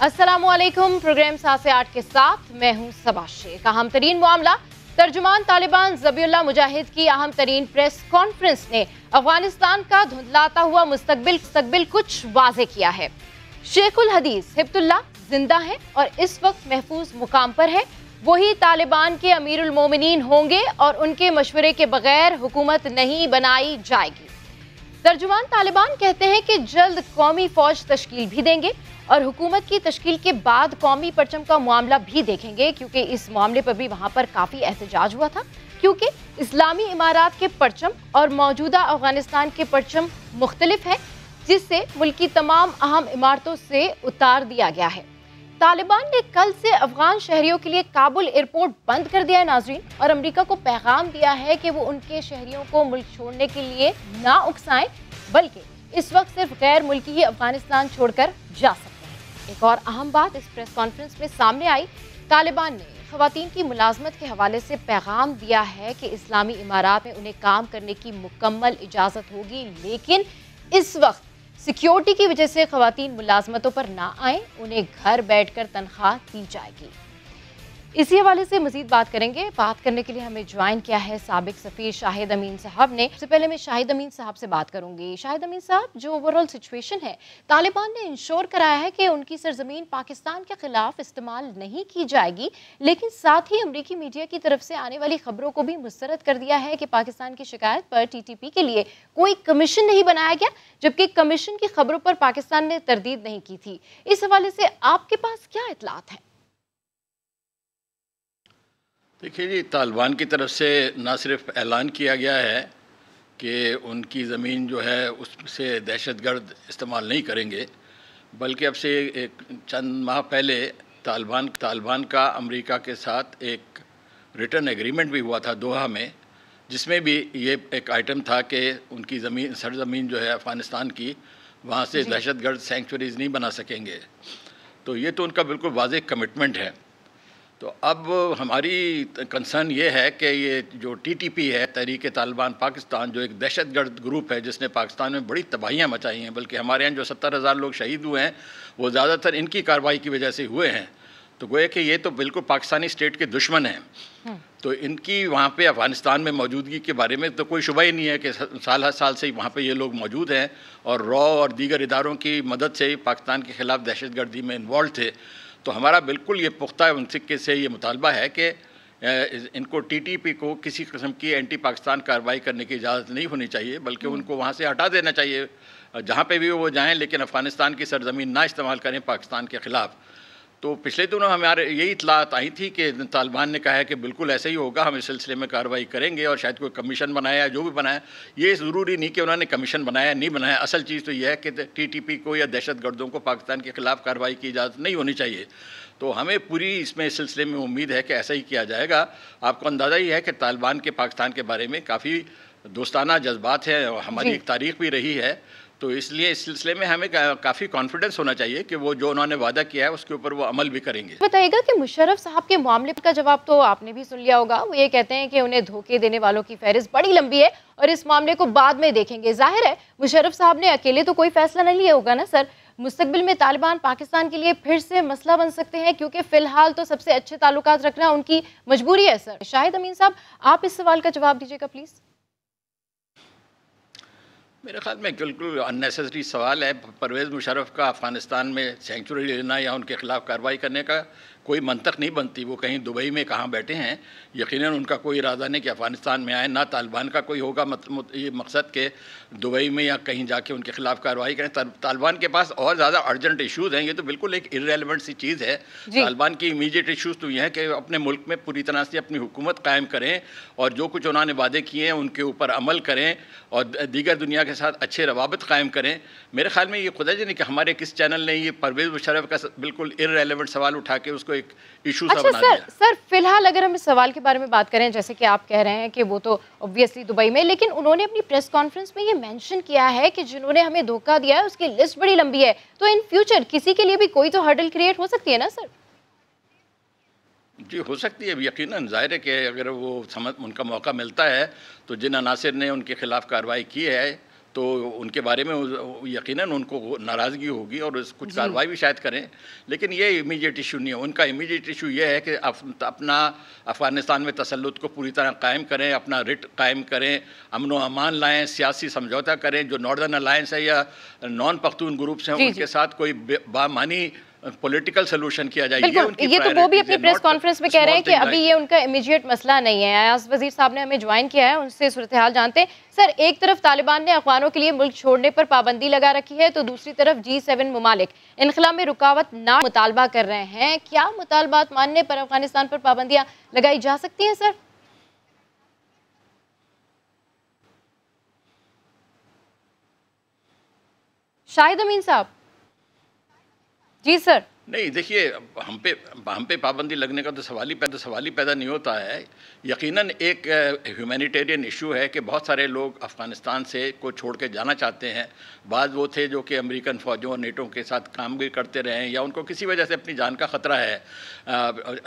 अस्सलाम प्रोग्राम सात से आठ के साथ मैं हूँ सबा शेख। अहम तरीन मामला, तर्जुमान तालिबान जबीउल्ला मुजाहिद की अहम तरीन प्रेस कॉन्फ्रेंस ने अफ़गानिस्तान का धुंधलाता हुआ मुस्तकबिल मुस्तकबिल कुछ वाजे किया है। शेखुल हदीस हिब्तुल्ला ज़िंदा है और इस वक्त महफूज मुकाम पर है। वही तालिबान के अमीरुल मोमिनीन होंगे और उनके मशवरे के बगैर हुकूमत नहीं बनाई जाएगी। तर्जुमान तालिबान कहते हैं कि जल्द कौमी फौज तश्कील भी देंगे और हुकूमत की तश्कील के बाद कौमी परचम का मामला भी देखेंगे, क्योंकि इस मामले पर भी वहाँ पर काफ़ी एहतजाज हुआ था, क्योंकि इस्लामी इमारात के परचम और मौजूदा अफ़गानिस्तान के परचम मुख्तलिफ़ है, जिससे मुल्क की तमाम अहम इमारतों से उतार दिया गया है। तालिबान ने कल से अफगान शहरियों के लिए काबुल एयरपोर्ट बंद कर दिया है, नाजरीन, और अमेरिका को पैगाम दिया है कि वो उनके शहरियों को मुल्क छोड़ने के लिए ना उकसाएँ, बल्कि इस वक्त सिर्फ़ गैर मुल्की ही अफ़गानिस्तान छोड़कर जा सकते एक और अहम बात, इस प्रेस कॉन्फ्रेंस में सामने आई, तालिबान ने खातन की मुलाजमत के हवाले से पैगाम दिया है कि इस्लामी इमारात में उन्हें काम करने की मुकम्मल इजाज़त होगी, लेकिन इस वक्त सिक्योरिटी की वजह से खातन मुलाजमतों पर ना आए, उन्हें घर बैठ कर तनख्वाह दी जाएगी। इसी हवाले से मजीद बात करेंगे। बात करने के लिए हमें ज्वाइन किया है सबक सफ़ीर शाहिद अमीन साहब ने। सबसे पहले मैं शाहिद अमीन साहब से बात करूँगी। शाहिद अमीन साहब, जो ओवरऑल सिचुएशन है, तालिबान ने इंश्योर कराया है कि उनकी सरजमीन पाकिस्तान के खिलाफ इस्तेमाल नहीं की जाएगी, लेकिन साथ ही अमरीकी मीडिया की तरफ़ से आने वाली खबरों को भी मुस्तरद कर दिया है कि पाकिस्तान की शिकायत पर टी टी पी के लिए कोई कमीशन नहीं बनाया गया, जबकि कमीशन की खबरों पर पाकिस्तान ने तरदीद नहीं की थी। इस हवाले से आपके पास क्या इतलात है? देखिए जी तालिबान की तरफ़ से ना सिर्फ़ ऐलान किया गया है कि उनकी ज़मीन जो है उससे दहशत गर्द इस्तेमाल नहीं करेंगे बल्कि अब से एक चंद माह पहले तालिबान तालिबान का अमेरिका के साथ एक रिटर्न एग्रीमेंट भी हुआ था दोहा में जिसमें भी ये एक आइटम था कि उनकी ज़मीन सरजमीन जो है अफ़गानिस्तान की वहाँ से दहशत गर्द सेंचुरीज़ नहीं बना सकेंगे। तो ये तो उनका बिल्कुल वाज कमिटमेंट है। तो अब हमारी कंसर्न ये है कि ये जो टीटीपी है तहरीक तालिबान पाकिस्तान जो एक दहशत गर्द ग्रुप है जिसने पाकिस्तान में बड़ी तबाहियाँ मचाई हैं बल्कि हमारे यहाँ जो सत्तर हज़ार लोग शहीद हुए हैं वो ज़्यादातर इनकी कार्रवाई की वजह से हुए हैं। तो गोए कि ये तो बिल्कुल पाकिस्तानी स्टेट के दुश्मन हैं। हम्म। तो इनकी वहाँ पे अफ़गानिस्तान में मौजूदगी के बारे में तो कोई शुबा ही नहीं है कि साल हर साल से वहाँ पे ये लोग मौजूद हैं और रॉ और दीगर इदारों की मदद से ही पाकिस्तान के ख़िलाफ़ दहशत गर्दी में इन्वॉल्व थे। तो हमारा बिल्कुल ये पुख्ता सिक्के से ये मुतालबा है कि इनको टीटीपी को किसी किस्म की एंटी पाकिस्तान कार्रवाई करने की इजाज़त नहीं होनी चाहिए बल्कि हम्म। उनको वहाँ से हटा देना चाहिए जहाँ पे भी वो जाएँ लेकिन अफ़गानिस्तान की सरजमीन ना इस्तेमाल करें पाकिस्तान के ख़िलाफ़ तो पिछले दिनों हमारे यही इतलात आई थी कि तालिबान ने कहा है कि बिल्कुल ऐसे ही होगा हम इस सिलसिले में कार्रवाई करेंगे और शायद कोई कमीशन बनाया जो भी बनाया ये ज़रूरी नहीं कि उन्होंने कमीशन बनाया नहीं बनाया। असल चीज़ तो यह है कि टीटीपी को या दहशत गर्दों को पाकिस्तान के ख़िलाफ़ कार्रवाई की इजाज़त नहीं होनी चाहिए। तो हमें पूरी इसमें इस सिलसिले में उम्मीद है कि ऐसा ही किया जाएगा। आपको अंदाज़ा ही है कि तालिबान के पाकिस्तान के बारे में काफ़ी दोस्ताना जज्बात हैं और हमारी एक तारीख भी रही है। तो इसलिए इस सिलसिले में हमें काफ़ी कॉन्फिडेंस होना चाहिए कि वो जो उन्होंने वादा किया है, उसके ऊपर वो अमल भी करेंगे। बताइएगा कि मुशर्रफ साहब के मामले का जवाब तो आपने भी सुन लिया होगा। वो ये कहते हैं कि उन्हें धोखे देने वालों की फहरिस्त बड़ी लंबी है और इस मामले को बाद में देखेंगे। ज़ाहिर है, मुशर्रफ साहब ने अकेले तो कोई फैसला नहीं लिया होगा ना, सर? मुस्तबिल में तालिबान पाकिस्तान के लिए फिर से मसला बन सकते हैं, क्योंकि फ़िलहाल तो सबसे अच्छे ताल्लुकात रखना उनकी मजबूरी है, सर। शाहिद अमीन साहब, आप इस सवाल का जवाब दीजिएगा प्लीज़ मेरे ख्याल में बिल्कुल अननेसेसरी सवाल है। परवेज़ मुशरफ का अफ़गानिस्तान में सेंचुरी लेना या उनके ख़िलाफ़ कार्रवाई करने का कोई मंतक नहीं बनती वो कहीं दुबई में कहाँ बैठे हैं यकीनन उनका कोई इरादा नहीं कि अफ़गानिस्तान में आए ना तालिबान का कोई होगा मत, मत, ये मकसद के दुबई में या कहीं जाके उनके खिलाफ़ कार्रवाई करें। तालिबान के पास और ज़्यादा अर्जेंट इशूज़ हैं ये तो बिल्कुल एक इरेलीवेंट सी चीज़ है। तालिबान की इमीडिएट इशूज़ तो ये हैं कि अपने मुल्क में पूरी तरह से अपनी हुकूमत कायम करें और जो कुछ उन्होंने वादे किए हैं उनके ऊपर अमल करें और दीगर दुनिया के साथ अच्छे रवाबत कायम करें। मेरे ख्याल में ये खुदा जी नहीं कि हमारे किस चैनल ने ये परवेज़ मुशरफ का बिल्कुल इरेलीवेंट सवाल उठा के उसको एक इशू अच्छा, बना सर सर फ़िलहाल अगर हम इस सवाल के बारे में बात करें जैसे कि आप कह रहे हैं कि वो तो ऑब्वियसली दुबई में लेकिन उन्होंने अपनी प्रेस कॉन्फ्रेंस में ये मेंशन किया है कि जिन्होंने हमें धोखा दिया है उसकी लिस्ट बड़ी लंबी है। तो इन फ्यूचर किसी के लिए भी कोई तो हर्डल क्रिएट हो सकती है ना सर? जी हो सकती है यकीन ज़ाहिर है कि अगर वो समझ उनका मौका मिलता है तो जिन अनासर ने उनके खिलाफ़ कार्रवाई की है तो उनके बारे में यकीनन उनको नाराज़गी होगी और कुछ कार्रवाई भी शायद करें। लेकिन ये इमीडिएट इशू नहीं है। उनका इमीडिएट इशू ये है कि अपना अफ़गानिस्तान में तसलुत को पूरी तरह कायम करें अपना रिट कायम करें अमन अमान लाएँ सियासी समझौता करें जो नॉर्दर्न अलायंस है या नॉन पख्तून ग्रुप्स हैं उनके साथ कोई बामानी पॉलिटिकल सोल्यूशन किया जाए ये, ये तो वो भी अपनी प्रेस कॉन्फ्रेंस में कह रहे हैं कि अभी ये उनका इमीडिएट मसला नहीं है। अयाज वज़ीर साहब ने हमें ज्वाइन किया है उनसे सूरत हाल जानते हैं। सर एक तरफ़ तालिबान ने अफगानों के लिए मुल्क छोड़ने पर पाबंदी लगा रखी है तो दूसरी तरफ़ जी सेवन ममालिक इनखला में रुकावट ना मुतालबा कर रहे हैं। क्या मुतालबात मानने पर अफ़गानिस्तान पर पाबंदियाँ लगाई जा सकती हैं सर? शाहिद अमीन साहब। जी सर। नहीं देखिए हम पे हम पे पाबंदी लगने का तो सवाल ही पैदा सवाल ही पैदा नहीं होता है। यकीनन एक ह्यूमैनिटेरियन इशू है कि बहुत सारे लोग अफ़गानिस्तान से को छोड़ के जाना चाहते हैं। बाद वो थे जो कि अमेरिकन फ़ौजों और नेटों के साथ काम भी करते रहे या उनको किसी वजह से अपनी जान का ख़तरा है।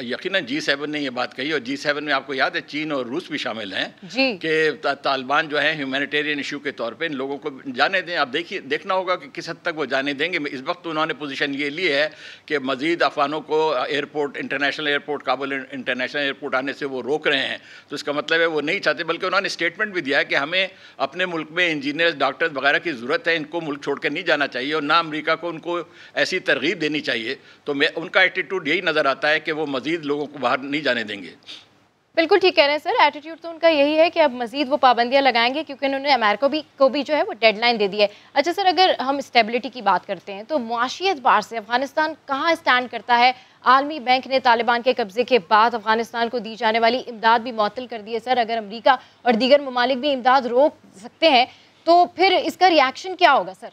यकीन जी सेवन ने ये बात कही और जी सेवन में आपको याद है चीन और रूस भी शामिल हैं कि तालिबान जो है ह्यूमैनिटेरियन इशू के तौर पर इन लोगों को जाने दें। आप देखिए देखना होगा कि किस हद तक वो जाने देंगे। इस वक्त उन्होंने पोजिशन ये ली है कि मज़ीद अफवानों को airport, international airport, Kabul international airport आने से वो रोक रहे हैं। तो इसका मतलब है वो नहीं चाहते, बल्कि उन्होंने स्टेटमेंट भी दिया है कि हमें अपने मुल्क में इंजीनियर्स, डॉक्टर्स वगैरह की ज़रूरत है, इनको मुल्क छोड़ कर नहीं जाना चाहिए और ना अमरीका को उनको ऐसी तरगीब देनी चाहिए। तो मैं, उनका एटीट्यूड यही नज़र आता है कि वो मज़ीद लोगों को बाहर नहीं जाने देंगे। बिल्कुल ठीक कह रहे हैं सर। एटीट्यूड तो उनका यही है कि अब मजीद वो पाबंदियाँ लगाएँगे क्योंकि उन्होंने अमेरिका भी, को भी जो है वो डेडलाइन दे दी है। अच्छा सर, अगर हम स्टेबिलिटी की बात करते हैं तो मुआशी एतबार से अफ़गानिस्तान कहाँ स्टैंड करता है? आलमी बैंक ने तालिबान के कब्जे के बाद अफ़गानिस्तान को दी जाने वाली इमदाद भी मअतल कर दी है सर। अगर अमरीका और दीगर ममालिक भी इमदाद रोक सकते हैं तो फिर इसका रिएक्शन क्या होगा सर?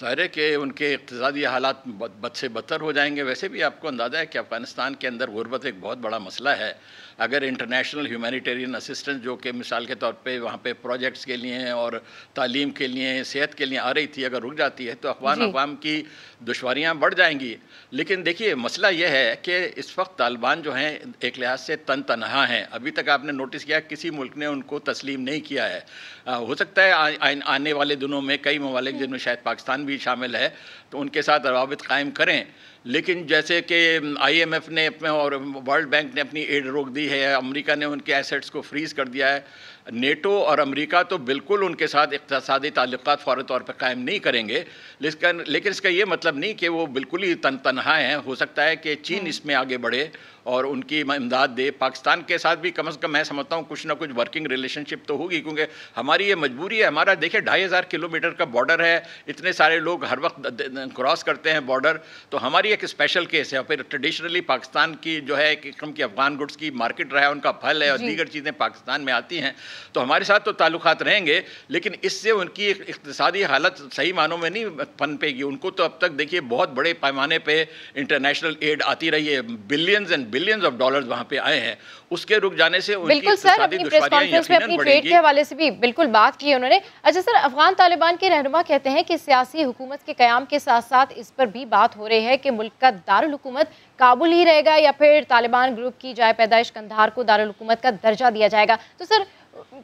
ज़ाहिर है कि उनके इकतदी हालात बद, से बदतर हो जाएँगे। वैसे भी आपको अंदाज़ा है कि अफ़गानिस्तान के अंदर गुरबत एक बहुत बड़ा मसला है। अगर इंटरनेशनल ह्यूमैनिटेरियन असिस्टेंस जो कि मिसाल के तौर पे वहाँ पे प्रोजेक्ट्स के लिए और तालीम के लिए सेहत के लिए आ रही थी अगर रुक जाती है तो अफगान अवाम की दुशारियाँ बढ़ जाएँगी। लेकिन देखिए मसला यह है कि इस वक्त तालिबान जो हैं एक लिहाज से तन तनहा हैं। अभी तक आपने नोटिस किया किसी मुल्क ने उनको तस्लीम नहीं किया है। आ, हो सकता है आ, आ, आने वाले दिनों में कई ममालिक जिनमें शायद पाकिस्तान भी शामिल है तो उनके साथ रवाबित कायम करें। लेकिन जैसे कि आईएमएफ ने अपने और वर्ल्ड बैंक ने अपनी एड रोक दी है अमेरिका ने उनके एसेट्स को फ्रीज़ कर दिया है। नेटो और अमेरिका तो बिल्कुल उनके साथ इकतदी ताल्लुक फ़ौरी तौर पर कायम नहीं करेंगे। लेकिन लेकिन इसका ये मतलब नहीं कि वो बिल्कुल ही तन तनहा हैं। हो सकता है कि चीन हम्म। इसमें आगे बढ़े और उनकी इमदाद दे। पाकिस्तान के साथ भी कम अज़ कम मैं समझता हूँ कुछ ना कुछ वर्किंग रिलेशनशिप तो होगी क्योंकि हमारी ये मजबूरी है हमारा देखिए ढाई हज़ार किलोमीटर का बॉर्डर है इतने सारे लोग हर वक्त क्रॉस करते हैं बॉर्डर तो हमारी एक स्पेशल केस है। फिर ट्रेडिशनली पाकिस्तान की जो है एक किस्म की अफगान गुड्स की मार्केट रहा है उनका फल है और दीगर चीज़ें पाकिस्तान में आती हैं तो हमारे साथ तो ताल्लुक रहेंगे लेकिन इससे उनकी एक इकतदी हालत सही मानों में नहीं पनपेगी उनको तो अब तक देखिए बहुत बड़े पैमाने पर इंटरनेशनल एड आती रही है billions and billions of dollars वहाँ पे आए हैं। उसके रुक जाने से बिल्कुल सर अपनी प्रेस कॉन्फ्रेंस में अपनी ट्रेड के हवाले से भी बिल्कुल बात की उन्होंने। अच्छा सर अफगान तालिबान के रहनुमा कहते हैं कि सियासी हुकूमत के क्याम के साथ साथ इस पर भी बात हो रही है कि मुल्क का दारुलकूमत काबुल ही रहेगा या फिर तालिबान ग्रुप की जाए पैदाइश कंधार को दारकूमत का दर्जा दिया जाएगा। तो सर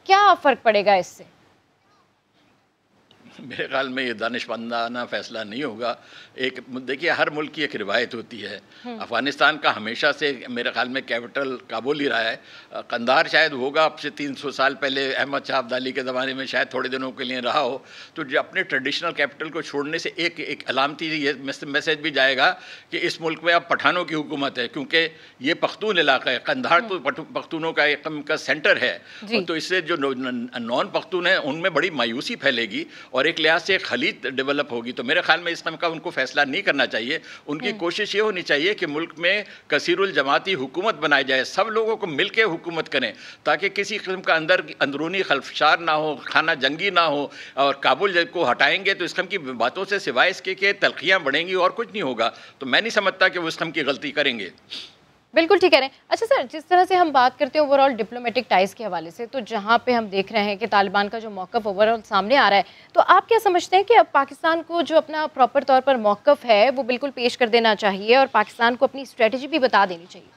क्या फ़र्क पड़ेगा इससे? मेरे ख्याल में ये दानिशमंदाना फैसला नहीं होगा। एक देखिए हर मुल्क की एक रिवायत होती है। हम्म। अफ़गानिस्तान का हमेशा से मेरे ख्याल में कैपिटल काबुल ही रहा है। कंधार शायद होगा अब से तीन सौ साल पहले अहमद शाह अब्दाली के ज़माने में शायद थोड़े दिनों के लिए रहा हो। तो जो अपने ट्रेडिशनल कैपिटल को छोड़ने से एक एक अलामती ये मैसेज भी जाएगा कि इस मुल्क में अब पठानों की हुकूमत है क्योंकि ये पख्तून इलाका है। कंधार तो हम्म। पख्तूनों का एक का सेंटर है। तो इससे जो नॉन पख्तून है उनमें बड़ी मायूसी फैलेगी और और एक लिहाज से खलीद डेवलप होगी तो मेरे ख्याल में इस का उनको फैसला नहीं करना चाहिए। उनकी हम्म। कोशिश ये होनी चाहिए कि मुल्क में कसीरुल जमाती हुकूमत बनाई जाए सब लोगों को मिल के हुकूमत करें ताकि किसी किस्म का अंदर अंदरूनी खलफशार ना हो खाना जंगी ना हो और काबुल को हटाएँगे तो इस कम की बातों से सिवाय इसके कि तलखियाँ बढ़ेंगी और कुछ नहीं होगा। तो मैं नहीं समझता कि वो इस की गलती करेंगे। बिल्कुल ठीक कह रहे हैं। अच्छा सर, जिस तरह से हम बात करते हैं ओवरऑल डिप्लोमेटिक टाइज के हवाले से तो जहाँ पे हम देख रहे हैं कि तालिबान का जो मौकफ ओवरऑल सामने आ रहा है तो आप क्या समझते हैं कि अब पाकिस्तान को जो अपना प्रॉपर तौर पर मौकफ है, वो बिल्कुल पेश कर देना चाहिए और पाकिस्तान को अपनी स्ट्रेटजी भी बता देनी चाहिए?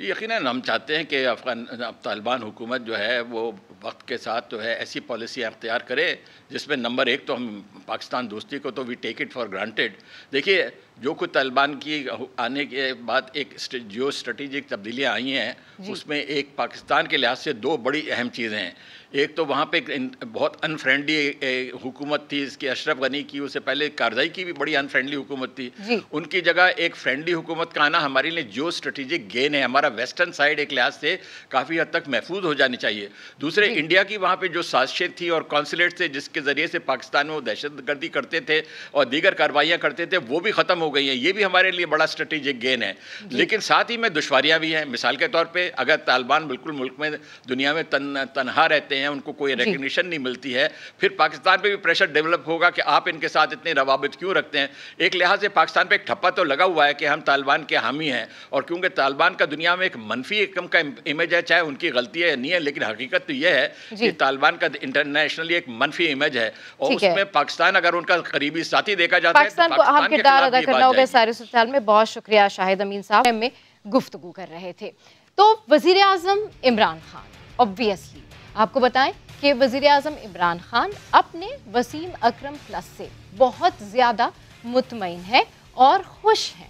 यकीन हम चाहते हैं कि अफगान तालिबान हुकूमत जो है, वो वक्त के साथ जो है, ऐसी पॉलिसी अख्तियार करे, जिसमें नंबर एक तो हम पाकिस्तान दोस्ती को तो we take it for granted देखिए जो कुछ तालिबान की आने के बाद एक जो स्ट्रेटिजिक तब्दीलियाँ आई हैं उसमें एक पाकिस्तान के लिहाज से दो बड़ी अहम चीज़ें हैं। एक तो वहाँ पे बहुत अनफ्रेंडली हुकूमत थी इसकी अशरफ गनी की उससे पहले कारजाई की भी बड़ी अनफ्रेंडली हुकूमत थी। उनकी जगह एक फ्रेंडली हुकूमत का आना हमारे लिए जो स्ट्रेटेजिक गेन है। हमारा वेस्टर्न साइड एक लिहाज से काफ़ी हद तक महफूज हो जानी चाहिए। दूसरे इंडिया की वहाँ पर जो साजिशें थी और कौंसलेट थे जिसके ज़रिए से पाकिस्तान में वो दहशत गर्दी करते थे और दीगर कार्रवाइयाँ करते थे वो भी ख़त्म हो गई हैं ये भी हमारे लिए बड़ा स्ट्रेटेजिक गेन है। लेकिन साथ ही में दुशारियाँ भी हैं। मिसाल के तौर पर अगर तालिबान बिल्कुल मुल्क में दुनिया में तन तनहा रहते हैं उनको कोई रिकग्निशन नहीं मिलती है फिर पाकिस्तान पे भी प्रेशर डेवलप होगा कि आप इनके साथ इतने रवाबित क्यों रखते हैं? एक लिहाज से पाकिस्तान पे एक ठप्पा तो लगा हुआ है कि हम तालिबान के हामी हैं और क्योंकि तालिबान का दुनिया में एक मनफी एकम का इमेज है चाहे उनकी गलती है नहीं है लेकिन हकीकत तो यह है कि तालिबान का इंटरनेशनली एक मनफी इमेज है और उसमें पाकिस्तान अगर उनका करीबी साथी देखा जाता है तो को अहम किरदार अदा करना होगा सारे में बहुत शुक्रिया शाहिद अमीन साहब में गुफ्तगु कर रहे थे। तो वज़ीर आज़म इमरान खान ऑब्वियसली आपको बताएँ कि वज़ीर अजम इमरान खान अपने वसीम अक्रम प्लस से बहुत ज़्यादा मुतमिन है और खुश हैं।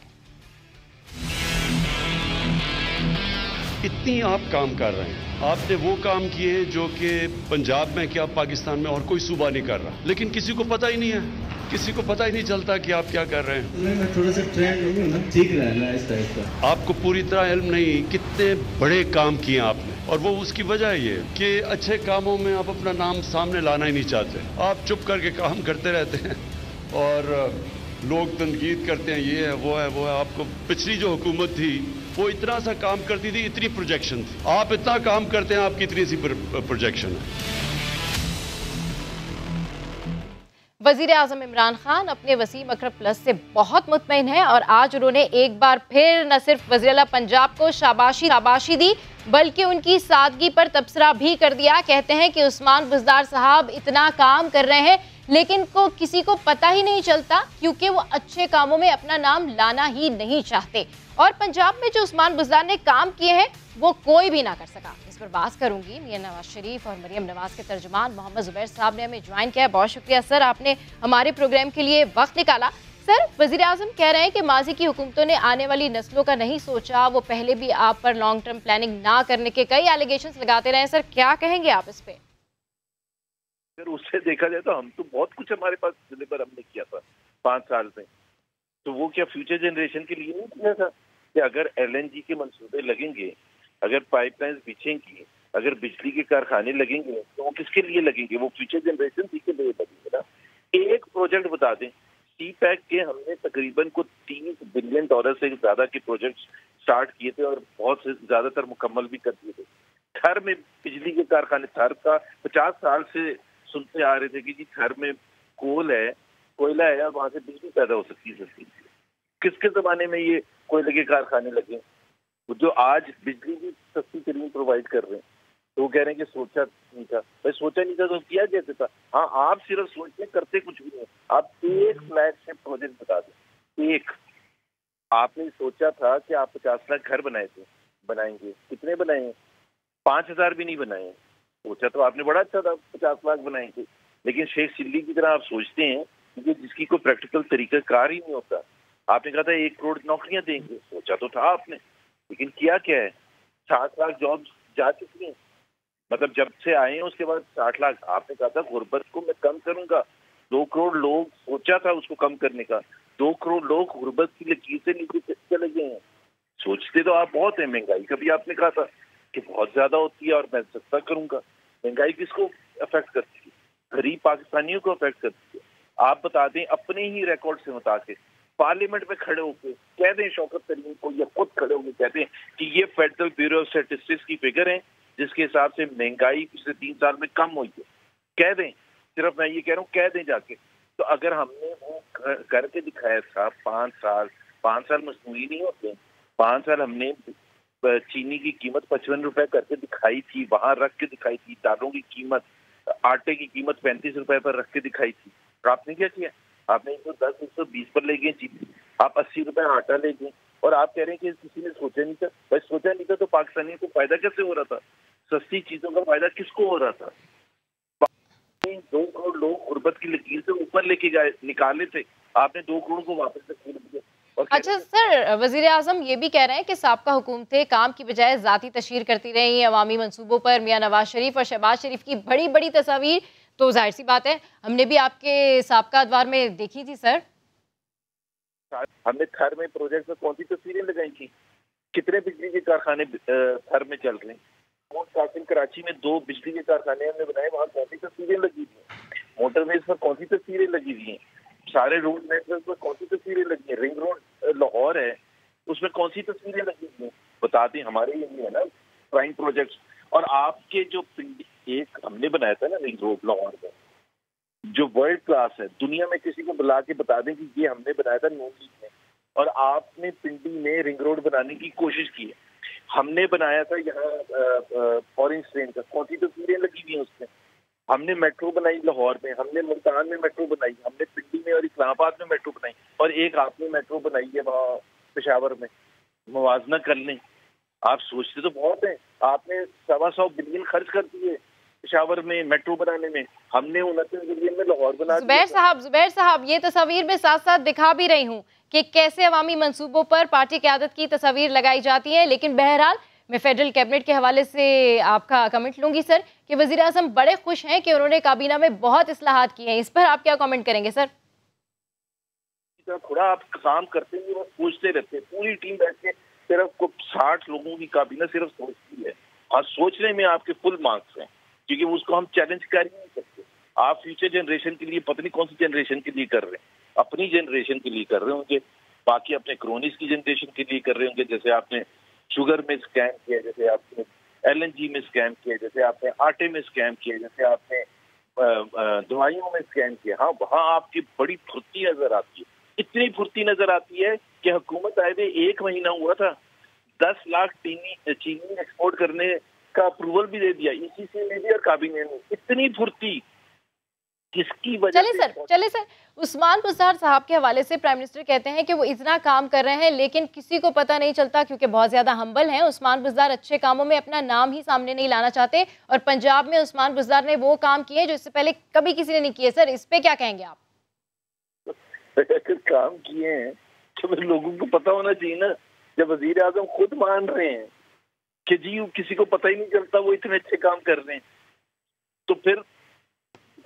इतनी आप काम कर रहे हैं? आपने वो काम किए जो कि पंजाब में क्या पाकिस्तान में और कोई सूबा नहीं कर रहा। लेकिन किसी को पता ही नहीं है। किसी को पता ही नहीं चलता कि आप क्या कर रहे हैं। मैं थोड़ा सा ट्रेंड ठीक रहना इस टाइप का। आपको पूरी तरह इल्म नहीं कितने बड़े काम किए आपने। और वो उसकी वजह ये कि अच्छे कामों में आप अपना नाम सामने लाना ही नहीं चाहते। आप चुप करके काम करते रहते हैं और लोग तनकीद करते हैं ये है वो है वो है। आपको पिछली जो हुकूमत थी वो इतना सा काम करती थी, इतनी प्रोजेक्शन थी। आप इतना काम करते हैं, आपकी इतनी सी प्रोजेक्शन है। वज़ीर अजम इमरान खान अपने वसीम अकरम प्लस से बहुत मुतमिन है और आज उन्होंने एक बार फिर न सिर्फ़ वजी पंजाब को शाबाशी शाबाशी दी, बल्कि उनकी सादगी पर तबसरा भी कर दिया। कहते हैं कि उस्मान बुजदार साहब इतना काम कर रहे हैं लेकिन को, किसी को पता ही नहीं चलता क्योंकि वो अच्छे कामों में अपना नाम लाना ही नहीं चाहते। और पंजाब में जो उस्मान बुजदार ने काम किए हैं, वो कोई भी ना कर सका। इस पर बात करूँगी मियाँ नवाज़ शरीफ और मरियम नवाज़ के तर्जुमान मोहम्मद जुबैर साहब ने हमें ज्वाइन किया। बहुत शुक्रिया सर, आपने हमारे प्रोग्राम के लिए वक्त निकाला। सर वज़ीर अजम कह रहे हैं कि माजी की हुकूमतों ने आने वाली नस्लों का नहीं सोचा, वो पहले भी आप पर लॉन्ग टर्म प्लानिंग ना करने के कई एलिगेशन लगाते रहे सर, क्या कहेंगे आप इस पे? अगर उससे देखा जाए तो हम तो बहुत कुछ हमारे पास डिलीवर हमने किया था, पाँच साल में तो वो क्या फ्यूचर जनरेशन के लिए नहीं किया था? कि अगर एलएनजी के मंसूबे लगेंगे, अगर पाइपलाइन बिछेंगी, अगर बिजली के कारखाने लगेंगे तो वो किसके लिए लगेंगे? वो फ्यूचर जनरेशन के लिए लगेंगे ना। एक प्रोजेक्ट बता दें सी पैक के हमने तकरीबन को तीस बिलियन डॉलर से ज़्यादा के प्रोजेक्ट स्टार्ट किए थे और बहुत से ज़्यादातर मुकम्मल भी कर दिए थे। थर में बिजली के कारखाने थर का पचास साल से सुनते आ रहे थे कि जी थर में कोल है, कोयला है और वहाँ से बिजली पैदा हो सकती है सस्ती किसके जमाने में ये कोयले के कारखाने लगे? जो आज बिजली भी सस्ती तरीन प्रोवाइड कर रहे हैं तो वो कह रहे हैं कि सोचा नहीं था। भाई, सोचा नहीं था तो किया कैसे था। हाँ आप सिर्फ़ सोचते करते कुछ भी नहीं। आप एक फ्लैगशिप प्रोजेक्ट बता दें। एक, आपने सोचा था कि आप पचास लाख घर बनाए थे, बनाएँगे। कितने बनाए पाँच हज़ार भी नहीं बनाए सोचा तो आपने बड़ा अच्छा था, पचास लाख बनाएँगे लेकिन शेख चिल्ली की तरह आप सोचते हैं क्योंकि जिसकी कोई प्रैक्टिकल तरीका कार ही नहीं होता। आपने कहा था, एक करोड़ नौकरियाँ देंगे। सोचा तो था आपने। लेकिन किया क्या है? साठ लाख जॉब जा चुकी हैं। मतलब जब से आए हैं, उसके बाद साठ लाख। आपने कहा था, गुर्बत को मैं कम करूँगा। दो करोड़ लोग, सोचा था उसको कम करने का। दो करोड़ लोग गुर्बत की लकीर से नीचे चले गए हैं। सोचते तो आप बहुत है महँगाई। कभी आपने कहा था कि बहुत ज़्यादा होती है और मैं सस्ता करूँगा। महँगाई किसको अफेक्ट करती है। गरीब पाकिस्तानियों को अफेक्ट करती है। आप बता दें, अपने ही रिकॉर्ड से बता के पार्लियामेंट में खड़े होकर कह दें, शौकत तरीन को या खुद खड़े होकर कहते हैं कि ये फेडरल ब्यूरो ऑफ़ स्टेटिस्टिक्स की फिगर है, जिसके हिसाब से महँगाई पिछले तीन साल में कम हुई है। कह दें, सिर्फ़ मैं ये कह रहा हूँ, कह दें जाके तो अगर हमने वो करके दिखाया था पाँच साल पाँच साल मसनूई नहीं होते, पाँच साल हमने चीनी की कीमत पचपन रुपए करके दिखाई थी, वहाँ रख के दिखाई थी, दालों की कीमत, आटे की कीमत पैंतीस रुपए पर रख के दिखाई थी। आपने क्या किया? आपने एक सौ दस, एक सौ बीस पर ले गए चीनी आप अस्सी रुपए आटा ले गए और आप कह रहे हैं कि किसी ने सोचा नहीं था। भाई सोचा नहीं था तो पाकिस्तानी को फ़ायदा कैसे हो रहा था? सस्ती चीज़ों का फ़ायदा किसको हो रहा था? दो करोड़ लोग गुर्बत की लकीर से ऊपर लेके गए निकाले थे। आपने दो करोड़ को वापस रख दिया अच्छा सर वज़ीर आज़म ये भी कह रहे हैं कि सबका हुकूमतें काम की बजाय ज़ाती तशहर करती रही। अवामी मनसूबों पर मियाँ नवाज़ शरीफ और शहबाज शरीफ की बड़ी बड़ी तस्वीर तो ज़ाहिर सी बात है हमने भी आपके सबका अदवार में देखी थी सर। हमने थर में प्रोजेक्ट में कौन सी तस्वीरें लगाई थी? कितने बिजली के कारखाने थर में चल रहे हैं? कासिम कराची में दो बिजली के कारखाने हमने बनाए वहाँ कौन सी तस्वीरें लगी हुई मोटरवेज पर कौन सी तस्वीरें लगी हुई हैं सारे रोड नेटवर्क पर कौन सी तस्वीरें लगी हैं? रिंग रोड लाहौर है, उसमें कौन सी तस्वीरें लगी हैं? बता दें, हमारे ये है ना प्राइम प्रोजेक्ट और आपके जो एक हमने बनाया था ना रिंग रोड लाहौर में, जो वर्ल्ड क्लास है, दुनिया में किसी को बुला के बता दें कि ये हमने बनाया था नून लीग में। और आपने पिंडी में रिंग रोड बनाने की कोशिश की है। हमने बनाया था यहाँ फॉरेन ट्रेन का। कौन सी तस्वीरें लगी हुई हैं उसमें? हमने मेट्रो बनाई लाहौर में, हमने मुल्तान में मेट्रो बनाई, हमने पिंडी में और इस्लामाबाद में मेट्रो बनाई और एक आपने मेट्रो बनाई है वहाँ पेशावर में, मुवजना कर लें आप सोचते तो बहुत हैं, आपने सवा सौ बिलियन खर्च कर दिए पेशावर में, मेट्रो बनाने में। हमने उनतीस बिलियन में लाहौर बना जुबैर साहब जुबैर साहब, ये तस्वीर में साथ साथ दिखा भी रही हूँ कि कैसे अवामी मंसूबों पर पार्टी क्यादत की तस्वीर लगाई जाती है, लेकिन बहरहाल मैं फेडरल कैबिनेट के हवाले से आपका कमेंट लूँगी सर कि वज़ीर अजम बड़े खुश हैं कि उन्होंने काबीना में बहुत असलाहत की हैं। इस पर आप क्या कमेंट करेंगे सर थोड़ा आप काम करते हैं वो पूछते रहते हैं। पूरी टीम बैठ के सिर्फ़ साठ लोगों की काबीना सिर्फ़ सोचती है और सोचने में आपके फुल मार्क्स हैं, क्योंकि उसको हम चैलेंज कर ही नहीं सकते। आप फ्यूचर जनरेशन के लिए, पता नहीं कौन सी जनरेशन के लिए कर रहे हैं। अपनी जनरेशन के लिए कर रहे होंगे, बाकी अपने क्रोनिस की जनरेशन के लिए कर रहे होंगे, जैसे आपने शुगर में स्कैम किया, जैसे आपने एलएनजी में स्कैम किया, जैसे आपने आटे में स्कैम किया, जैसे आपने दवाइयों में स्कैम किया। हाँ वहाँ आपकी बड़ी फुर्ती नज़र आती है। इतनी फुर्ती नज़र आती है कि हुकूमत आए हुए एक महीना हुआ था, दस लाख चीनी चीनी एक्सपोर्ट करने का अप्रूवल भी दे दिया ईसीसी ने भी और काबीने ने इतनी फुर्ती किसकी वजह चले सर चले सर। उस्मान बुजार साहब के हवाले से प्राइम मिनिस्टर कहते हैं कि वो इतना काम कर रहे हैं लेकिन किसी को पता नहीं चलता क्योंकि बहुत ज़्यादा हम्बल हैं। उस्मान बुजार अच्छे कामों में अपना नाम ही सामने नहीं लाना चाहते और पंजाब में उस्मान बुजार ने वो काम किए जो इससे पहले कभी किसी ने नहीं किए। सर इस पे क्या कहेंगे आप? काम किए हैं तो लोगों को पता होना चाहिए ना जब वज़ीर आज़म खुद मान रहे हैं कि जी किसी को पता ही नहीं चलता वो इतने अच्छे काम कर रहे हैं। तो फिर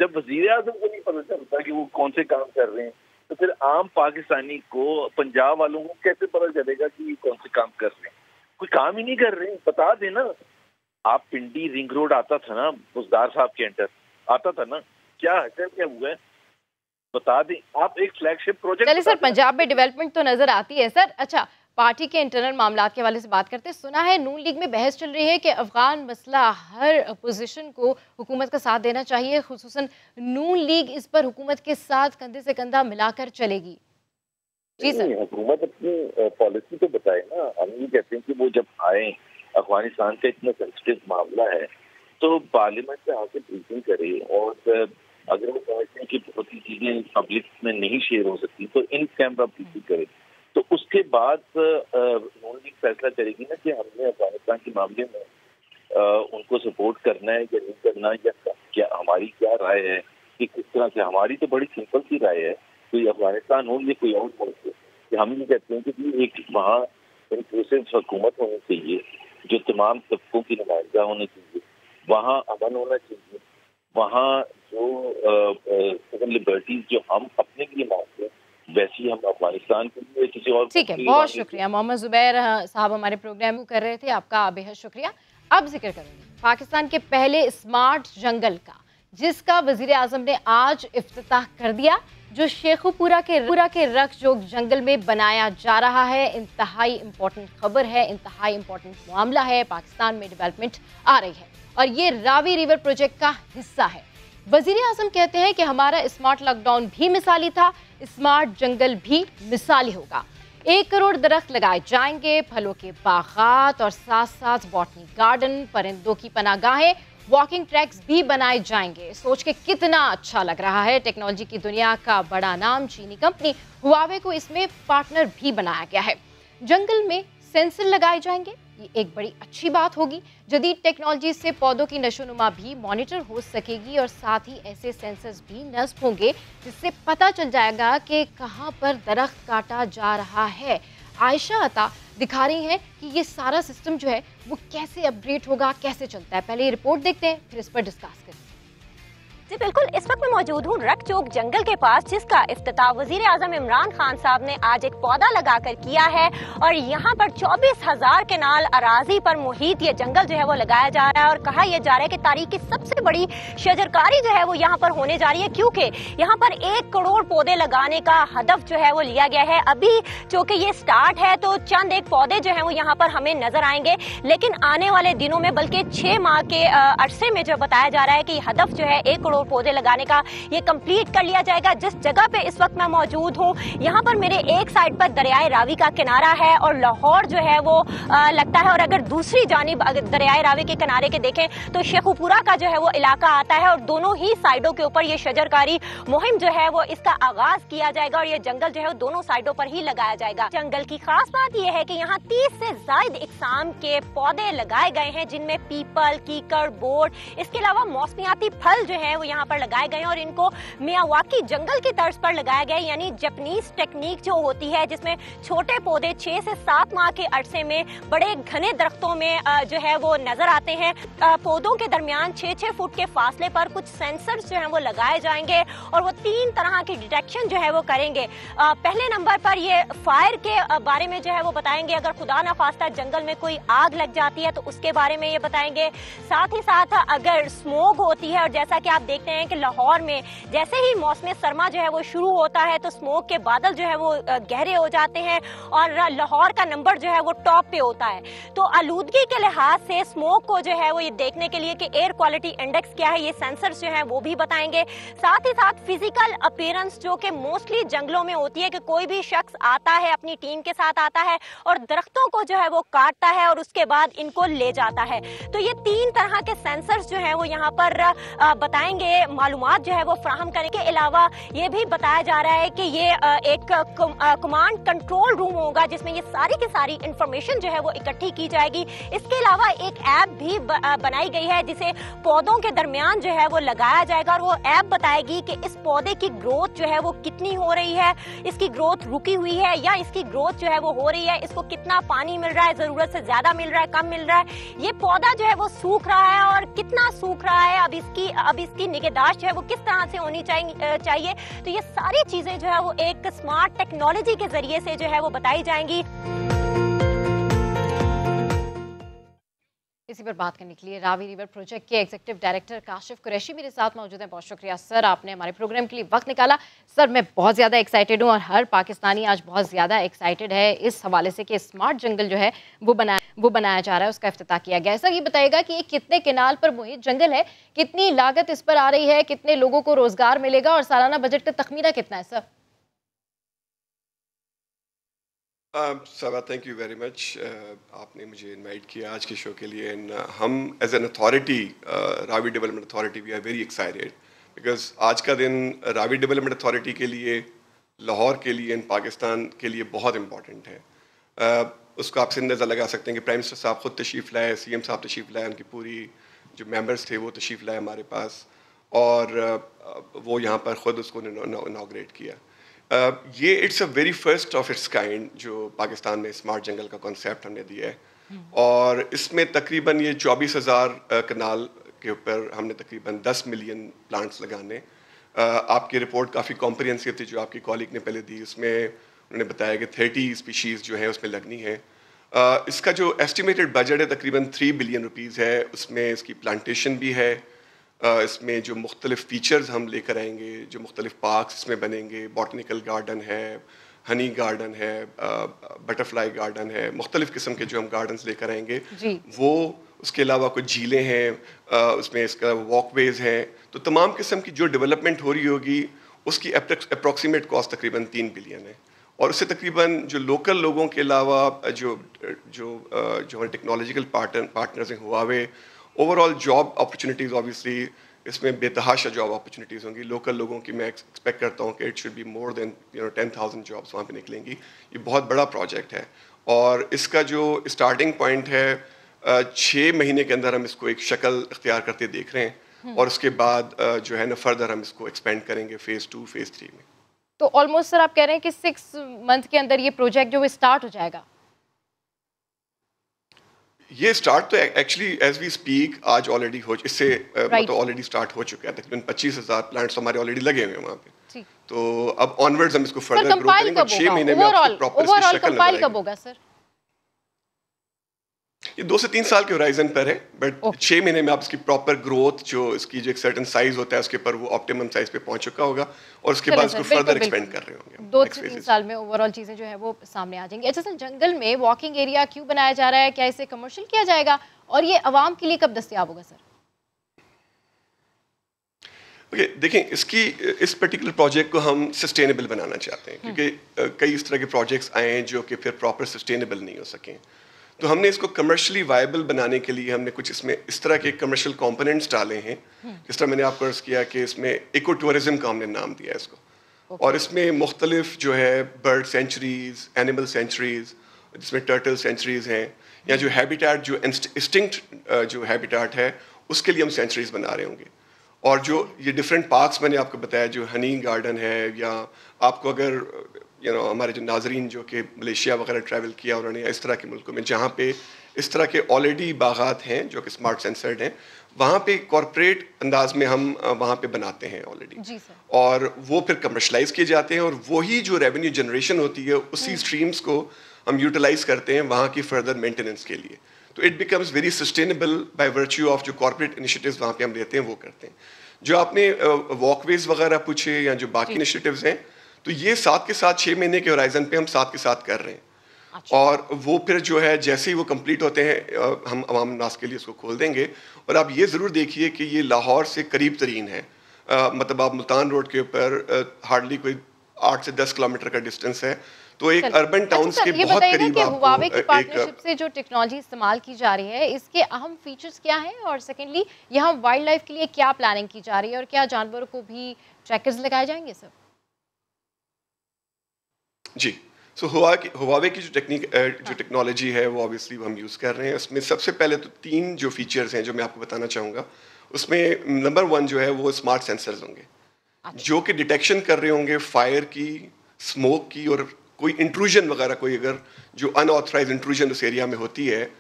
जब वज़ीर आज़म को नहीं पता चलता कि वो कौन से काम कर रहे हैं तो फिर आम पाकिस्तानी को पंजाब वालों को कैसे पता चलेगा कि ये कौन से काम कर रहे हैं? कोई काम ही नहीं कर रहे हैं। बता देना। आप पिंडी रिंग रोड आता था ना बुजदार साहब के अंडर आता था ना? क्या है क्या हुआ है? बता दें। आप एक फ्लैगशिप प्रोजेक्ट चलिए सर पंजाब में डेवलपमेंट तो नज़र आती है सर। अच्छा पार्टी के इंटरनल मामला के हवाले से बात करते हैं। सुना है नून लीग में बहस चल रही है कि अफगान मसला हर अपोजिशन को हुकूमत का साथ देना चाहिए खसूस नून लीग इस पर हुकूमत के साथ कंधे से कंधा मिलाकर चलेगी। जी सर। हुकूमत अपनी पॉलिसी तो बताए ना। हम ये कहते हैं कि वो जब आए अफ़गानिस्तान का इतना सेंसिटिव मामला है तो पार्लियामेंट में आके ब्रीफिंग करे और अगर वो समझते हैं कि बहुत सी चीज़ें पब्लिक में नहीं शेयर हो सकती तो इन कैमरा ब्रीफिंग करे। तो उसके बाद नून लीग फैसला करेगी ना कि हमने अफ़गानिस्तान के मामले में उनको सपोर्ट करना है या नहीं करना या क्या हमारी क्या राय है, कि किस तरह से हमारी तो बड़ी सिंपल सी राय है, कोई अफ़गानिस्तान हो या कोई और मुल्क हो, कि हम ये कहते हैं कि एक वहाँ इंक्लूसिव हुकूमत होनी चाहिए, जो तमाम तबकों की नुमाइंदा होनी चाहिए। वहाँ अमन होना चाहिए। वहाँ जो लिबर्टीज जो हम अपने लिए मांगते हैं ही हम अफ़गानिस्तान के लिए किसी और ठीक है बहुत शुक्रिया। मोहम्मद जुबैर साहब हमारे प्रोग्राम कर रहे थे आपका बेहद शुक्रिया। अब ज़िक्र करूँगी पाकिस्तान के पहले स्मार्ट जंगल का जिसका वज़ीर आज़म ने आज इफ्ताह कर दिया जो शेखुपुरा के पूरा के रख जोग जंगल में बनाया जा रहा है। इंतहाई इम्पोर्टेंट खबर है इंतहाई इम्पोर्टेंट मामला है पाकिस्तान में डेवलपमेंट आ रही है। और ये रावी रिवर प्रोजेक्ट का हिस्सा है। वज़ीर आज़म कहते हैं कि हमारा स्मार्ट लॉकडाउन भी मिसाली था, स्मार्ट जंगल भी मिसाली होगा। एक करोड़ दरख्त लगाए जाएँगे, फलों के बागात और साथ साथ बॉटनी गार्डन, परिंदों की पनागाहें, वॉकिंग ट्रैक्स भी बनाए जाएँगे। सोच के कितना अच्छा लग रहा है। टेक्नोलॉजी की दुनिया का बड़ा नाम चीनी कंपनी हुआवे को इसमें पार्टनर भी बनाया गया है। जंगल में सेंसर लगाए जाएँगे ये एक बड़ी अच्छी बात होगी। जदीद टेक्नोलॉजी से पौधों की नशोनुमा भी मॉनिटर हो सकेगी और साथ ही ऐसे सेंसर्स भी नस्ब होंगे, जिससे पता चल जाएगा कि कहाँ पर दरख्त काटा जा रहा है। आयशा अता दिखा रही हैं कि ये सारा सिस्टम जो है, वो कैसे अपग्रेड होगा, कैसे चलता है? पहले ये रिपोर्ट देखते हैं, फिर इस पर डिस्कस करते हैं। जी बिल्कुल, इस वक्त मैं मौजूद हूँ रक चौक जंगल के पास, जिसका इफ्तः वज़ीर आज़म इमरान खान साहब ने आज एक पौधा लगाकर किया है। और यहाँ पर चौबीस हज़ार के नाल अराजी पर मुहित ये जंगल जो है वो लगाया जा रहा है और कहा यह जा रहा है कि तारीख की सबसे बड़ी शजरकारी जो है वो यहाँ पर होने जा रही है, क्योंकि यहाँ पर एक करोड़ पौधे लगाने का हदफ जो है वो लिया गया है। अभी चूँकि ये स्टार्ट है तो चंद एक पौधे जो है वो यहाँ पर हमें नज़र आएँगे। लेकिन आने वाले दिनों में, बल्कि छह माह के अरसे में जो बताया जा रहा है कि हदफ जो है एक करोड़ करोड़ पौधे लगाने का ये कंप्लीट कर लिया जाएगा। जिस जगह पे इस वक्त मैं मौजूद हूँ, यहाँ पर मेरे एक साइड पर दरियाए रावी का किनारा है और लाहौर जो है वो लगता है। और अगर दूसरी जानब दरियाए रावी के किनारे के देखें तो शेखुपुरा का जो है वो इलाका आता है और दोनों ही साइडों के ऊपर ये शजरकारी मुहिम जो है वो इसका आगाज़ किया जाएगा और ये जंगल जो है वो दोनों साइडों पर ही लगाया जाएगा। जंगल की खास बात यह है कि यहाँ तीस से जायद इकसाम के पौधे लगाए गए हैं, जिनमें पीपल कीकर बोर्ड इसके अलावा मौसमियाती फल जो है वो यहाँ पर लगाए गए और इनको मियावाकी जंगल की तर्ज पर लगाया गया यानी जपनीज टेक्निक जो होती है, जिसमें छोटे पौधे छह से सात माह के अरसे में बड़े घने दरख्तों में जो है वो नज़र आते हैं। पौधों के दरमियान छह छह फुट के फासले पर कुछ सेंसर जो है वो लगाए जाएँगे और वो तीन तरह की डिटेक्शन जो है वो करेंगे। पहले नंबर पर ये फायर के बारे में जो है वो बताएँगे। अगर खुदा ना खास्ता जंगल में कोई आग लग जाती है तो उसके बारे में ये बताएँगे। साथ ही साथ अगर स्मोक होती है, और जैसा कि आप देख देखते हैं कि लाहौर में जैसे ही मौसम सरमा जो है वो शुरू होता है तो स्मोक के बादल जो है वो गहरे हो जाते हैं और लाहौर का नंबर जो है वो टॉप पे होता है। तो आलूदगी के लिहाज से स्मोक को जो है वो ये देखने के लिए कि एयर क्वालिटी इंडेक्स क्या है, ये सेंसर जो है वो भी बताएँगे। साथ ही साथ फ़िज़िकल अपेयरेंस जो कि मोस्टली जंगलों में होती है कि कोई भी शख्स आता है, अपनी टीम के साथ आता है और दरख्तों को जो है वो काटता है और उसके बाद इनको ले जाता है। तो ये तीन तरह के सेंसर्स जो है वो यहाँ पर बताएँगे मालूम जो है वो फ्राहम करने के अलावा ये भी बताया जा रहा है कि ये एक कमांड कंट्रोल रूम होगा जिसमें ये सारी की सारी इंफॉर्मेशन जो है वो इकट्ठी की जाएगी। इसके अलावा एक ऐप भी बनाई गई है जिसे पौधों के दरमियान जो है वो लगाया जाएगा और वो ऐप बताएगी कि इस पौधे की ग्रोथ जो है वो कितनी हो रही है, इसकी ग्रोथ रुकी हुई है या इसकी ग्रोथ जो है वो हो रही है, इसको कितना पानी मिल रहा है, ज़रूरत से ज़्यादा मिल रहा है, कम मिल रहा है। ये पौधा जो है वो सूख रहा है और कितना सूख रहा है, अब इसकी अब इसकी निगहदाश्त है, वो किस तरह से होनी चाहिए तो ये सारी चीज़ें जो है वो एक स्मार्ट टेक्नोलॉजी के ज़रिए से जो है वो बताई जाएँगी। इसी पर बात करने के लिए रावी रिवर प्रोजेक्ट के एग्जीक्यूटिव डायरेक्टर काशिफ कुरैशी मेरे साथ मौजूद हैं। बहुत शुक्रिया सर आपने हमारे प्रोग्राम के लिए वक्त निकाला। सर मैं बहुत ज़्यादा एक्साइटेड हूँ और हर पाकिस्तानी आज बहुत ज़्यादा एक्साइटेड है। इस हवाले से कि स्मार्ट जंगल जो है, वो बनाया वो बनाया जा रहा है, उसका अफ्ताह किया गया है। सर ये बताएगा कि ये कितने किनाल पर मुहित जंगल है? कितनी लागत इस पर आ रही है? कितने लोगों को रोज़गार मिलेगा? और सालाना बजट का तखमीना कितना है sir Saba thank you very much आपने मुझे इनवाइट किया आज के शो के लिए एंड uh, हम as an authority Ravi development authority we are very excited because आज का दिन रावी डेवलपमेंट अथॉरिटी के लिए लाहौर के लिए एंड पाकिस्तान के लिए बहुत इंपॉर्टेंट है. Uh, उसको आपसे अंदाज़ा लगा सकते हैं कि प्राइम मिनिस्टर साहब खुद तशरीफ़ लाए सी एम साहब तशरीफ़ लाए उनकी पूरी जो मेंबर्स थे वो तशरीफ़ लाए हमारे पास और uh, वो यहाँ पर ख़ुद उसको इनाग्रेट किया। ये it's a very first of its kind जो पाकिस्तान में स्मार्ट जंगल का कॉन्सेप्ट हमने दिया है। और इसमें तकरीबन ये चौबीस हज़ार कनाल के ऊपर हमने तकरीबन दस मिलियन प्लांट्स लगाने। आपकी रिपोर्ट काफ़ी कॉम्प्रिहेंसिव थी जो आपकी कॉलिग ने पहले दी। उसमें उन्होंने बताया कि थर्टी स्पीशीज़ जो है उसमें लगनी है। इसका जो एस्टिमेटेड बजट है तकरीबन थ्री बिलियन रुपीज़ है। उसमें इसकी प्लांटेशन भी है। इसमें जो मुख्तलिफ़ फ़ीचर्स हम लेकर आएँगे जो मुख्तलिफ़ पार्क्स इसमें बनेंगे बॉटनिकल गार्डन है हनी गार्डन है बटरफ्लाई गार्डन है मुख्तलिफ़ किस्म के जो हम गार्डन्स लेकर आएँगे वो उसके अलावा कुछ झीलें हैं उसमें इसका वॉकवेज़ हैं तो तमाम किस्म की जो डेवलपमेंट हो रही होगी उसकी अप्रॉक्सीमेट कॉस्ट तकरीबन तीन बिलियन है। और उससे तकरीबन जो लोकल लोगों के अलावा जो जो जो हमारे टेक्नोलॉजिकल पार्टनर पार्टनर्स हैं Huawei overall job opportunities obviously इसमें बेतहाशा जॉब अपॉर्चुनिटीज़ होंगी। लोकल लोगों की मैं एक्सपेक्ट करता हूँ कि it should be more than you know ten thousand jobs वहाँ पे निकलेंगी। ये बहुत बड़ा प्रोजेक्ट है। और इसका जो स्टार्टिंग पॉइंट है छः महीने के अंदर हम इसको एक शक्ल अख्तियार करते देख रहे हैं। और उसके बाद जो है ना फर्दर हम इसको एक्सपेंड करेंगे फ़ेज़ टू फ़ेज़ थ्री में। तो ऑलमोस्ट सर आप कह रहे हैं कि सिक्स मंथ के अंदर ये प्रोजेक्ट जो स्टार्ट हो जाएगा। ये स्टार्ट तो एक्चुअली एज वी स्पीक आज ऑलरेडी हो इससे right. मतलब ऑलरेडी स्टार्ट हो चुका है तकरीबन पच्चीस हज़ार प्लांट्स हमारे ऑलरेडी लगे हुए हैं वहाँ पे। तो अब ऑनवर्ड्स हम इसको फर्दर ग्रो करेंगे छह महीने में आपको प्रॉपर इसकी शक्ल कब होगा सर? ये दो से तीन साल के होराइजन पर है बट Okay. छः महीने में आप इसकी प्रॉपर ग्रोथ जो इसकी जो एक सर्टन साइज़ होता है उसके ऊपर वो ऑप्टिमम साइज़ पे पहुँच चुका होगा और उसके बाद इसको फर्दर एक्सपेंड कर रहे होंगे दो से तीन साल में ओवरऑल चीज़ें जो है वो सामने आ जाएँगी। अच्छा सर जंगल में वॉकिंग एरिया क्यों बनाया जा रहा है? क्या इसे कमर्शियल किया जाएगा? और ये आवाम के लिए कब दस्तियाब होगा सर? ओके देखें इसकी इस पर्टिकुलर प्रोजेक्ट को हम सस्टेनेबल बनाना चाहते हैं क्योंकि कई इस तरह के प्रोजेक्ट्स आए हैं जो कि फिर प्रॉपर सस्टेनेबल नहीं हो सके। तो हमने इसको कमर्शियली वायबल बनाने के लिए हमने कुछ इसमें इस तरह के कमर्शियल कंपोनेंट्स डाले हैं जिस तरह मैंने आपको अर्ज़ किया कि इसमें इको टूरिज़्म का हमने नाम दिया है इसको। और इसमें मुख्तलिफ़ जो है बर्ड सेंचुरीज एनिमल सेंचुरीज जिसमें टर्टल सेंचुरीज हैं या जो हैबिटाट जो इंस्टिंक्ट जो हैबिटाट है उसके लिए हम सेंचुरीज बना रहे होंगे। और जो ये डिफरेंट पार्क्स मैंने आपको बताया जो हनी गार्डन है या आपको अगर यू नो हमारे जो नाजरीन जो कि मलेशिया वगैरह ट्रैवल किया उन्होंने इस तरह के मुल्कों में जहाँ पे इस तरह के ऑलरेडी बागात हैं जो कि स्मार्ट सेंसर्ड हैं वहाँ पे कॉरपोरेट अंदाज में हम वहाँ पे बनाते हैं ऑलरेडी और वो फिर कमर्शलाइज किए जाते हैं और वही जो रेवेन्यू जनरेशन होती है उसी स्ट्रीम्स को हम यूटिलाइज करते हैं वहाँ की फर्दर मेंटेनेंस के लिए। तो it becomes very sustainable by virtue of जो कॉरपोरेट इनिशिएटिव्स वहाँ पे हम लेते हैं वो करते हैं। जो आपने वॉकवेज वगैरह पूछे या जो बाकी इनिशिएटिव्स हैं तो ये साथ के साथ छः महीने के होराइजन पे हम साथ के साथ कर रहे हैं। अच्छा। और वो फिर जो है जैसे ही वो कंप्लीट होते हैं हम अवाम नास के लिए उसको खोल देंगे। और आप ये ज़रूर देखिए कि ये लाहौर से करीब तरीन है। मतलब आप मुल्तान रोड के ऊपर हार्डली कोई आठ से दस किलोमीटर का डिस्टेंस है। तो एक अर्बन अच्छा टाउन्स के बहुत करीब हुवावे की एक पार्टनरशिप से जो टेक्नोलॉजी इस्तेमाल की जा रही है इसके अहम फीचर्स क्या हैं? और सेकेंडली यहाँ वाइल्ड लाइफ के लिए क्या प्लानिंग की जा रही है और क्या जानवरों को भी ट्रैकर्स लगाए जाएँगे सर जी। सो हुआ की हुवावे की जो टेक्निक जो टेक्नोलॉजी है वो ऑब्वियसली हम यूज़ कर रहे हैं। उसमें सबसे पहले तो तीन जो फीचर्स हैं जो मैं आपको बताना चाहूँगा उसमें नंबर वन जो है वो स्मार्ट सेंसर्स होंगे। जो कि डिटेक्शन कर रहे होंगे फायर की स्मोक की और कोई इंट्रूजन वगैरह कोई अगर जो अनऑथराइज इंट्रूजन उस एरिया में होती है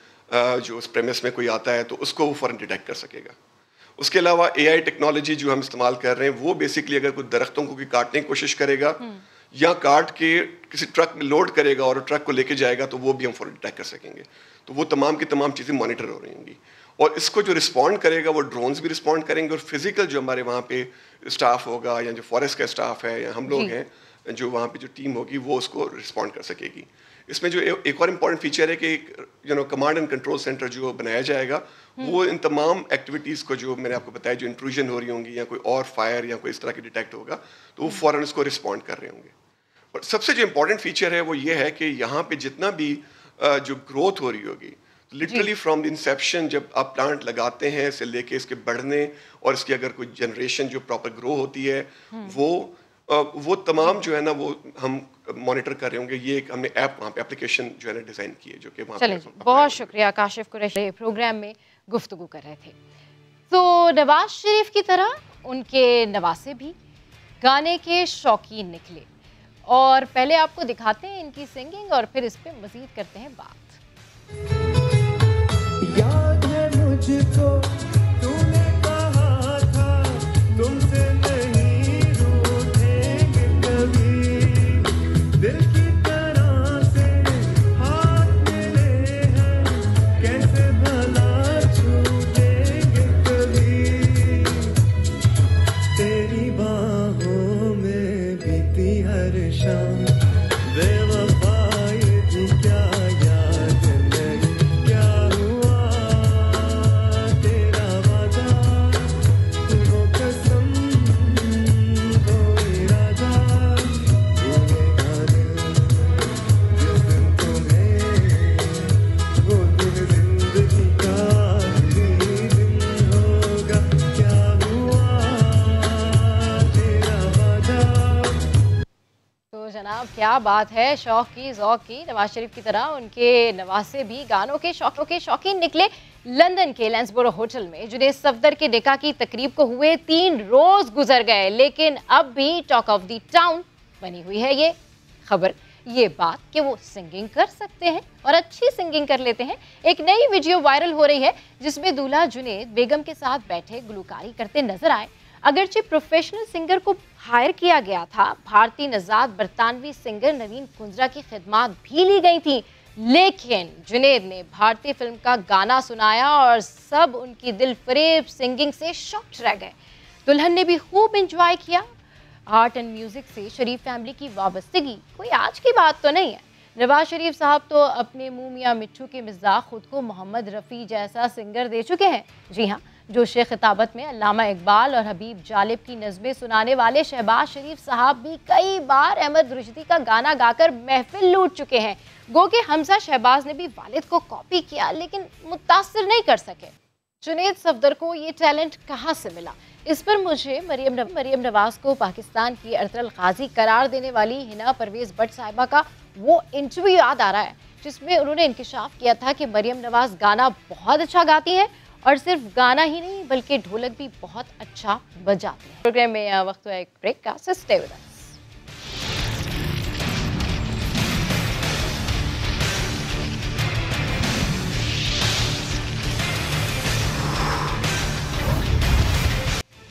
जो उस प्रेमिस में कोई आता है तो उसको वो फ़ौरन डिटेक्ट कर सकेगा। उसके अलावा एआई टेक्नोलॉजी जो हम इस्तेमाल कर रहे हैं वो बेसिकली अगर कोई दरख्तों को काटने की कोशिश करेगा या काट के किसी ट्रक में लोड करेगा और ट्रक को लेके जाएगा तो वो भी हम फॉर डिटेक्ट कर सकेंगे। तो वो तमाम की तमाम चीज़ें मॉनिटर हो रही होंगी। और इसको जो रिस्पॉन्ड करेगा वो ड्रोन्स भी रिस्पॉन्ड करेंगे और फ़िज़िकल जो हमारे वहाँ पे स्टाफ होगा या जो फॉरेस्ट का स्टाफ है या हम लोग हैं जो वहाँ पे जो टीम होगी वो उसको रिस्पॉन्ड कर सकेगी। इसमें जो एक और इंपॉर्टेंट फीचर है कि you know command and control centre जो बनाया जाएगा वो इन तमाम एक्टिविटीज़ को जो मैंने आपको बताया जो इंट्रूजन हो रही होंगी या कोई और फायर या कोई इस तरह की डिटेक्ट होगा तो वो फ़ौरन इसको रिस्पॉन्ड कर रहे होंगे। और सबसे जो इम्पोर्टेंट फीचर है वो ये है कि यहाँ पे जितना भी जो ग्रोथ हो रही होगी लिटरली फ्रॉम द इंसेप्शन जब आप प्लांट लगाते हैं से लेके इसके बढ़ने और इसकी अगर कोई जनरेशन जो प्रॉपर ग्रो होती है वो वो तमाम जो है ना वो हम मॉनिटर कर रहे होंगे। ये एक हमने ऐप वहाँ पे एप्लीकेशन जो है ना डिज़ाइन की है जो कि वहाँ apply बहुत शुक्रिया काशिफ कुरैशी प्रोग्राम में गुफ्तगू कर रहे थे। तो नवाज़ शरीफ की तरह उनके नवासे भी गाने के शौकीन निकले। और पहले आपको दिखाते हैं इनकी सिंगिंग और फिर इस पर मजीद करते हैं बात। याद है मुझको क्या बात है। शौक की, जौक की। नवाज़ शरीफ की तरह उनके नवासे भी गानों के शौकों, के शौकीन निकले लंदन के लेंसबोरो होटल में जुनेद सफदर के निका की तकरीब को हुए तीन रोज गुजर गए, लेकिन अब भी टॉक ऑफ़ द टाउन बनी हुई है ये खबर। ये बात कि वो सिंगिंग कर सकते हैं और अच्छी सिंगिंग कर लेते हैं। एक नई वीडियो वायरल हो रही है, जिसमें दूल्हा जुनेद बेगम के साथ बैठे गुलकारी करते नज़र आए। अगरचे प्रोफेशनल सिंगर को हायर किया गया था। भारतीय नजाद बरतानवी सिंगर नवीन कुंजरा की खिदमात भी ली गई थी। लेकिन जुनेद ने भारतीय फ़िल्म का गाना सुनाया और सब उनकी दिल फरेब सिंगिंग से शॉक्ड रह गए। दुल्हन ने भी खूब इंजॉय किया। आर्ट एंड म्यूज़िक से शरीफ फैमिली की वाबस्तगी। कोई आज की बात तो नहीं है। नवाज़ शरीफ साहब तो अपने मुँह मियाँ मिट्टू के मिजाक खुद को मोहम्मद रफ़ी जैसा सिंगर दे चुके हैं। जी हाँ जोश खिताबत में अलामा इकबाल और हबीब जालिब की नज़में सुनाने वाले शहबाज शरीफ साहब भी कई बार अहमद रुशदी का गाना गाकर महफिल लूट चुके हैं। गो के हमजा शहबाज ने भी वालिद को कॉपी किया लेकिन मुतासर नहीं कर सके। जुनेद सफदर को ये टैलेंट कहाँ से मिला? इस पर मुझे मरियम नव, मरियम नवाज़ को पाकिस्तान की अरतल गाजी करार देने वाली हिना परवेज भट्ट साहिबा का वो इंटरव्यू याद आ रहा है जिसमें उन्होंने इंकशाफ किया था कि मरियम नवाज़ गाना बहुत अच्छा गाती हैं और सिर्फ़ गाना ही नहीं, बल्कि ढोलक भी बहुत अच्छा बजाते हैं। प्रोग्राम में वक्त हुआ एक ब्रेक का स्टे विद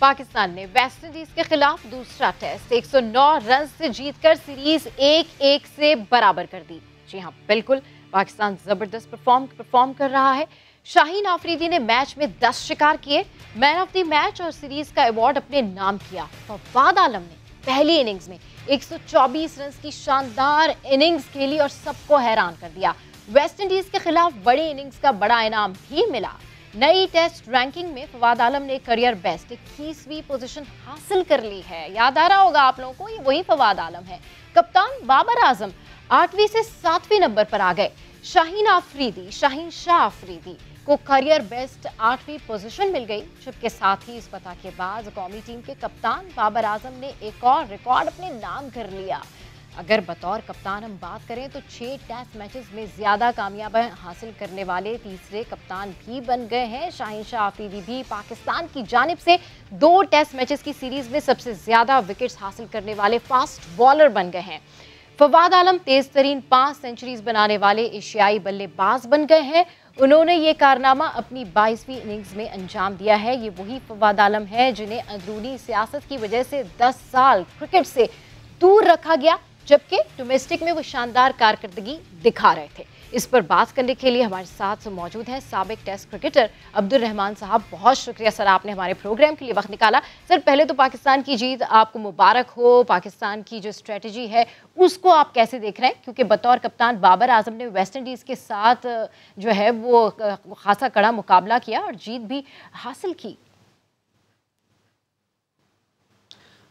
पाकिस्तान ने वेस्ट इंडीज के खिलाफ दूसरा टेस्ट 109 रन से जीतकर सीरीज़ एक एक से बराबर कर दी। जी हाँ बिल्कुल, पाकिस्तान ज़बरदस्त परफॉर्म परफॉर्म कर रहा है। शाहीन आफरीदी ने मैच में 10 शिकार किए। मैन ऑफ़ द मैच और सीरीज़ का अवार्ड अपने नाम किया। फवाद आलम ने पहली इनिंग्स में 124 रन की शानदार इनिंग्स खेली और सबको हैरान कर दिया। वेस्ट इंडीज के खिलाफ बड़ी इनिंग्स का बड़ा इनाम भी मिला। नई टेस्ट रैंकिंग में फवाद आलम ने करियर बेस्ट इक्कीसवीं पोजीशन हासिल कर ली है। याद आ रहा होगा आप लोगों को, ये वही फवाद आलम है। कप्तान बाबर आज़म आठवीं से सातवीं नंबर पर आ गए। शाहीन आफरीदी, शाहीन शाह आफरीदी को करियर बेस्ट आठवीं पोजीशन मिल गई। जबकि साथ ही इस पता के बाद कौमी टीम के कप्तान बाबर आज़म ने एक और रिकॉर्ड अपने नाम कर लिया। अगर बतौर कप्तान हम बात करें तो छह टेस्ट मैचेस में ज़्यादा कामयाब हासिल करने वाले तीसरे कप्तान भी बन गए हैं। शाहीन शाह आफरीदी भी पाकिस्तान की जानब से दो टेस्ट मैचेस की सीरीज़ में सबसे ज़्यादा विकेट्स हासिल करने वाले फास्ट बॉलर बन गए हैं। फवाद आलम तेज तरीन पाँच सेंचुरीज बनाने वाले एशियाई बल्लेबाज बन गए हैं। उन्होंने ये कारनामा अपनी बाईसवीं इनिंग्स में अंजाम दिया है। ये वही फवाद आलम है जिन्हें अंदरूनी सियासत की वजह से 10 साल क्रिकेट से दूर रखा गया, जबकि डोमेस्टिक में वो शानदार कारकर्दगी दिखा रहे थे। इस पर बात करने के लिए हमारे साथ मौजूद हैं सबक टेस्ट क्रिकेटर अब्दुल रहमान साहब। बहुत शुक्रिया सर, आपने हमारे प्रोग्राम के लिए वक्त निकाला। सर, पहले तो पाकिस्तान की जीत आपको मुबारक हो। पाकिस्तान की जो स्ट्रेटजी है, उसको आप कैसे देख रहे हैं? क्योंकि बतौर कप्तान बाबर आज़म ने वेस्ट इंडीज़ के साथ, जो है, वो, खासा कड़ा मुकाबला किया और जीत भी हासिल की।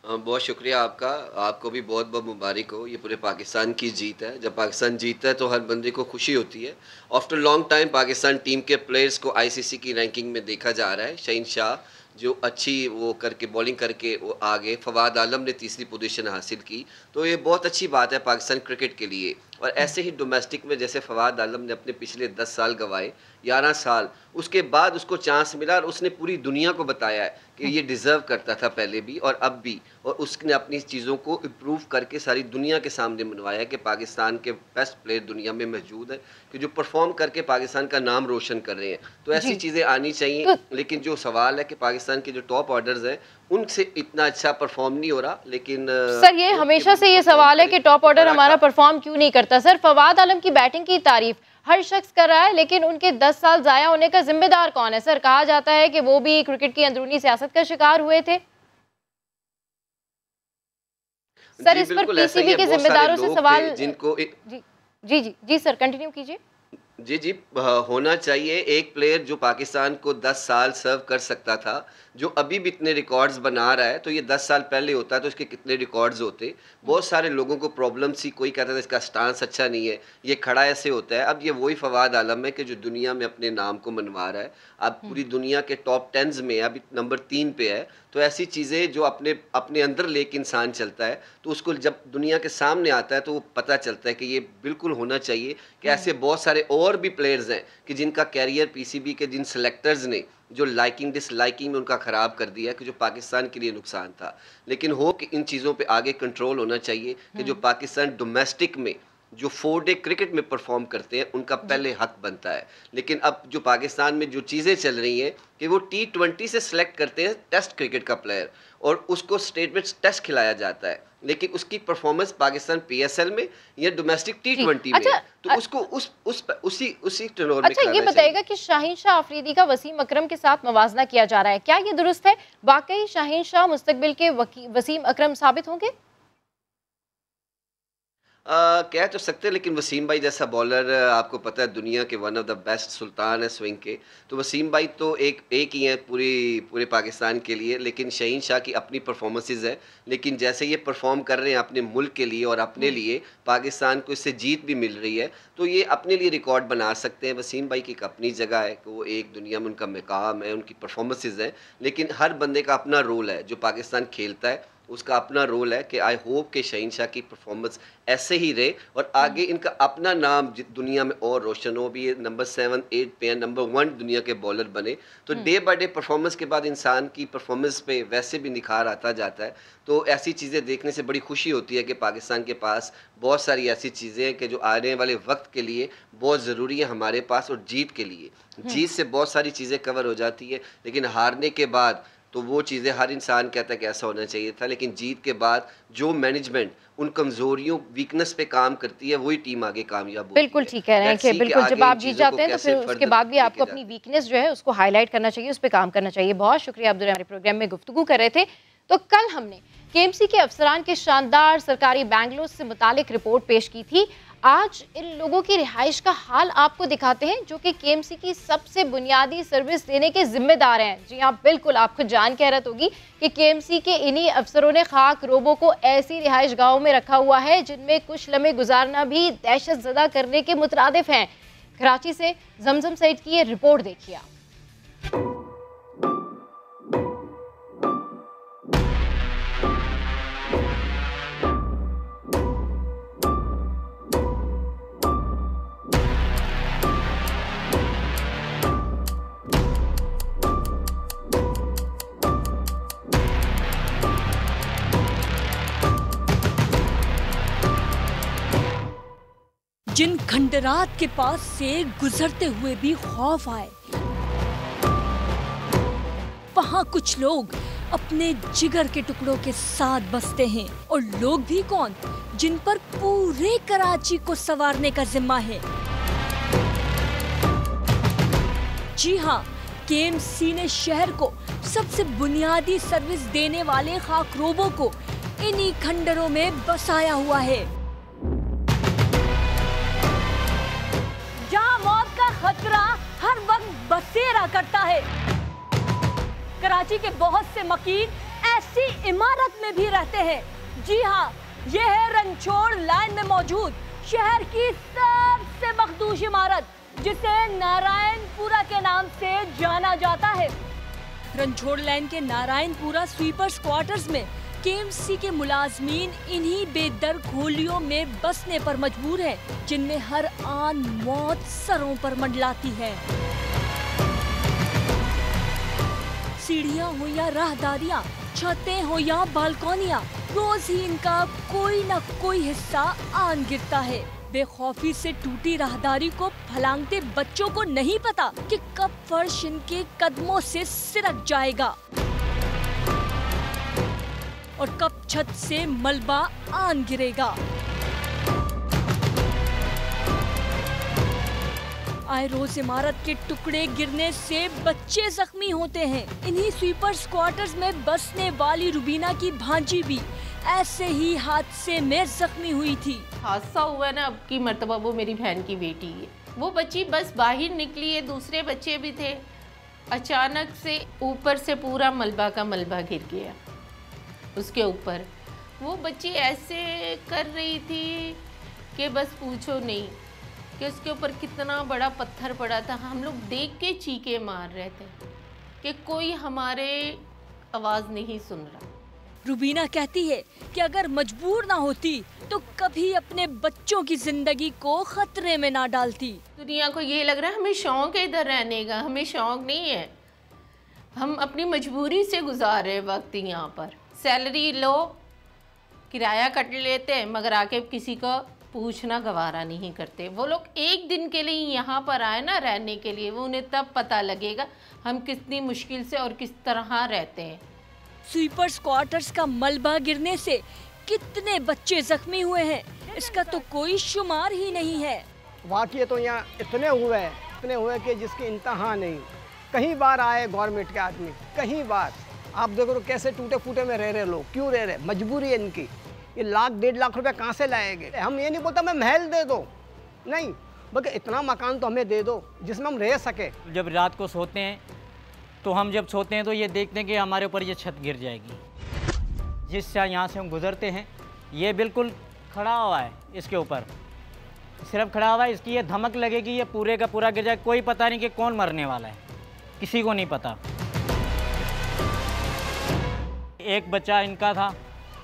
बहुत शुक्रिया आपका। आपको भी बहुत बहुत मुबारक हो। ये पूरे पाकिस्तान की जीत है। जब पाकिस्तान जीतता है तो हर बंदे को खुशी होती है। After long time Pakistan team के प्लेयर्स को आईसीसी की रैंकिंग में देखा जा रहा है। शहीन शाह जो अच्छी वो करके बॉलिंग करके वो आ गए फवाद आलम ने तीसरी पोजीशन हासिल की। तो ये बहुत अच्छी बात है पाकिस्तान क्रिकेट के लिए। और ऐसे ही डोमेस्टिक में जैसे फवाद आलम ने अपने पिछले दस साल गंवाए ग्यारह साल। उसके बाद उसको चांस मिला और उसने पूरी दुनिया को बताया है कि ये डिज़र्व करता था पहले भी और अब भी। और उसने अपनी चीज़ों को इम्प्रूव करके सारी दुनिया के सामने मनवाया कि पाकिस्तान के बेस्ट प्लेयर दुनिया में मौजूद है कि जो परफॉर्म करके पाकिस्तान का नाम रोशन कर रहे हैं। तो ऐसी चीज़ें आनी चाहिए तो, लेकिन जो सवाल है कि पाकिस्तान के जो टॉप ऑर्डर्स हैं उनसे इतना अच्छा परफॉर्म नहीं हो रहा लेकिन सर ये हमेशा से ये सवाल है कि टॉप ऑर्डर हमारा परफॉर्म क्यों नहीं करता? सर फवाद आलम की बैटिंग की तारीफ़ हर शख्स कर रहा है लेकिन उनके 10 साल जाया होने का जिम्मेदार कौन है? सर कहा जाता है कि वो भी क्रिकेट की अंदरूनी सियासत का शिकार हुए थे। सर इस पर पीसीबी के जिम्मेदारों से सवाल जिनको जी जी जी जी सर कंटिन्यू कीजिए। जी जी होना चाहिए एक प्लेयर जो पाकिस्तान को 10 साल सर्व कर सकता था जो अभी भी इतने रिकॉर्ड्स बना रहा है तो ये 10 साल पहले होता है तो इसके कितने रिकॉर्ड्स होते बहुत सारे लोगों को प्रॉब्लम थी कोई कहता था इसका स्टांस अच्छा नहीं है ये खड़ा ऐसे होता है अब ये वही फवाद आलम है कि जो दुनिया में अपने नाम को मनवा रहा है अब हम्म। पूरी दुनिया के टॉप टेंस में अब नंबर तीन पे है तो ऐसी चीज़ें जो अपने अपने अंदर लेके इंसान चलता है तो उसको जब दुनिया के सामने आता है तो वो पता चलता है कि ये बिल्कुल होना चाहिए कि ऐसे हम्म। बहुत सारे और भी प्लेयर्स हैं कि जिनका कैरियर पीसीबी के जिन सेलेक्टर्स ने जो लाइकिंग डिसलाइकिंग में उनका ख़राब कर दिया कि जो पाकिस्तान के लिए नुकसान था। लेकिन हो कि इन चीज़ों पे आगे कंट्रोल होना चाहिए कि जो हम्म। पाकिस्तान डोमेस्टिक में जो फोर डे क्रिकेट में परफॉर्म करते हैं उनका पहले हक बनता है। लेकिन अब जो पाकिस्तान में जो चीज़ें चल रही हैं कि वो टी ट्वेंटी से सेलेक्ट करते हैं टेस्ट क्रिकेट का प्लेयर और उसको स्टेट में टेस्ट खिलाया जाता है। लेकिन उसकी परफॉर्मेंस पाकिस्तान पीएसएल में या डोमेस्टिक टी ट्वेंटी में। अच्छा, तो उसको उस उस उसी उसी टनोर अच्छा ये बताएगा कि शाहीन शाह अफरीदी का वसीम अकरम के साथ मवाजना किया जा रहा है। क्या ये दुरुस्त है? वाकई शाहीन शाह मुस्तकबिल के वसीम अकरम साबित होंगे? कह तो सकते हैं लेकिन वसीम भाई जैसा बॉलर आपको पता है दुनिया के वन ऑफ़ द बेस्ट सुल्तान है स्विंग के। तो वसीम भाई तो एक एक ही हैं पूरी पूरे पाकिस्तान के लिए लेकिन शहीन शाह की अपनी परफॉर्मेंसेज है। लेकिन जैसे ये परफॉर्म कर रहे हैं अपने मुल्क के लिए और अपने हम्म। लिए पाकिस्तान को इससे जीत भी मिल रही है। तो ये अपने लिए रिकॉर्ड बना सकते हैं। वसीम भाई की एक अपनी जगह है कि वो एक दुनिया में उनका मकाम है उनकी परफॉर्मेंसेज हैं। लेकिन हर बंदे का अपना रोल है जो पाकिस्तान खेलता है। उसका अपना रोल है कि आई होप के शहनशाह की परफॉर्मेंस ऐसे ही रहे और आगे इनका अपना नाम दुनिया में और रोशन हो भी ये नंबर सेवन एट पे नंबर वन दुनिया के बॉलर बने। तो डे बाय डे परफॉर्मेंस के बाद इंसान की परफॉर्मेंस पे वैसे भी निखार आता जाता है। तो ऐसी चीज़ें देखने से बड़ी खुशी होती है कि पाकिस्तान के पास बहुत सारी ऐसी चीज़ें हैं कि जो आने वाले वक्त के लिए बहुत ज़रूरी है हमारे पास और जीत के लिए। हम्म। जीत से बहुत सारी चीज़ें कवर हो जाती है लेकिन हारने के बाद तो वो चीज़ें हर इंसान कहता है कि ऐसा होना चाहिए था लेकिन जीत के बाद जो मैनेजमेंट उन कमजोरियों वीकनेस पे काम करती है वही टीम आगे कामयाब होती बिल्कुल ठीक कह रहे हैं कि बिल्कुल जब आप जीत जाते हैं तो फिर उसके बाद भी आपको अपनी वीकनेस जो है उसको हाईलाइट करना चाहिए उस पर काम करना चाहिए। बहुत शुक्रिया अब्दुल हमारे प्रोग्राम में गुफ्तु कर रहे थे। तो कल हमने केएमसी के अफसरान के शानदार सरकारी बैंगलोर से मुतालिक रिपोर्ट पेश की थी। आज इन लोगों की रिहाइश का हाल आपको दिखाते हैं, जो कि केएमसी की सबसे बुनियादी सर्विस देने के जिम्मेदार हैं। जी हाँ बिल्कुल, आपको जान कह रहत होगी कि केएमसी के इन्हीं अफसरों ने खाक रोबों को ऐसी रिहाइश गाँव में रखा हुआ है, जिनमें कुछ लम्हे गुजारना भी दहशत जदा करने के मुतरद हैं। कराची से जमजम सईद की ये रिपोर्ट देखिए जिन खंडरात के पास से गुजरते हुए भी खौफ आए। वहाँ कुछ लोग अपने जिगर के टुकड़ों के साथ बसते हैं, और लोग भी कौन जिन पर पूरे कराची को सवारने का जिम्मा है? जी हाँ केएमसी ने शहर को सबसे बुनियादी सर्विस देने वाले खाकरोबों को इन्हीं खंडरों में बसाया हुआ है। बसेरा करता है। कराची के बहुत से मकीन ऐसी इमारत में भी रहते हैं। जी हाँ ये है रंछोड़ लाइन में मौजूद शहर की सबसे मखदूश इमारत जिसे नारायणपुरा के नाम से जाना जाता है। रंछोड़ लाइन के नारायणपुरा स्वीपर्स क्वार्टर्स में केएमसी के मुलाजमीन इन्हीं बेदर खोलियों में बसने पर मजबूर हैं, जिनमें हर आन मौत सरों पर मंडलाती है। सीढ़ियाँ हो या राहदारियाँ, छतें हो या बालकोनिया, रोज ही इनका कोई न कोई हिस्सा आन गिरता है। बेखौफी से टूटी राहदारी को फलांगते बच्चों को नहीं पता कि कब फर्श इनके कदमों से सिरक जाएगा। और कब छत से मलबा आन गिरेगा। आए रोज इमारत के टुकड़े गिरने से बच्चे जख्मी होते हैं। इन्हीं स्वीपर क्वार्टर्स में बसने वाली रुबीना की भांजी भी ऐसे ही हादसे में जख्मी हुई थी। हादसा हुआ ना अब की मरतबा वो मेरी बहन की बेटी है। वो बच्ची बस बाहर निकली है, दूसरे बच्चे भी थे। अचानक से ऊपर से पूरा मलबा का मलबा गिर गया। उसके ऊपर। वो बच्ची ऐसे कर रही थी कि बस पूछो नहीं। कि उसके ऊपर कितना बड़ा पत्थर पड़ा था। हम लोग देख के चीखे मार रहे थे कि कोई हमारे आवाज़ नहीं सुन रहा। रुबीना कहती है कि अगर मजबूर ना होती तो कभी अपने बच्चों की ज़िंदगी को खतरे में ना डालती। दुनिया को ये लग रहा है हमें शौक है इधर रहने का हमें शौक नहीं है। हम अपनी मजबूरी से गुजार रहे वक्त यहाँ पर। सैलरी लो किराया कट लेते हैं मगर आके किसी को पूछना गवारा नहीं करते। वो लोग एक दिन के लिए यहाँ पर आए ना रहने के लिए वो उन्हें तब पता लगेगा हम कितनी मुश्किल से और किस तरह रहते हैं। स्वीपर्स क्वार्टर्स का मलबा गिरने से कितने बच्चे जख्मी हुए हैं इसका तो कोई शुमार ही नहीं है। वाकई तो यहाँ इतने हुए हैं इतने हुए कि जिसकी इंतहा नहीं। कहीं बार आए गवर्नमेंट के आदमी कहीं बार। आप देखो कैसे टूटे फूटे में रह रहे लोग क्यों रह रहे मजबूरी है इनकी। ये लाख, डेढ़ लाख रुपए कहाँ से लाएँगे? हम ये नहीं बोलता मैं महल दे दो। नहीं, बल्कि इतना मकान तो हमें दे दो, जिसमें हम रह सके। जब रात को सोते हैं तो हम जब सोते हैं तो ये देखते हैं कि हमारे ऊपर ये छत गिर जाएगी। जिस यहाँ से हम गुजरते हैं, ये बिल्कुल खड़ा हुआ है इसके ऊपर। सिर्फ़ खड़ा हुआ है, इसकी ये धमक लगेगी, ये पूरे का पूरा गिर जाए, कोई पता नहीं कि कौन मरने वाला है। किसी को नहीं पता। एक बच्चा इनका था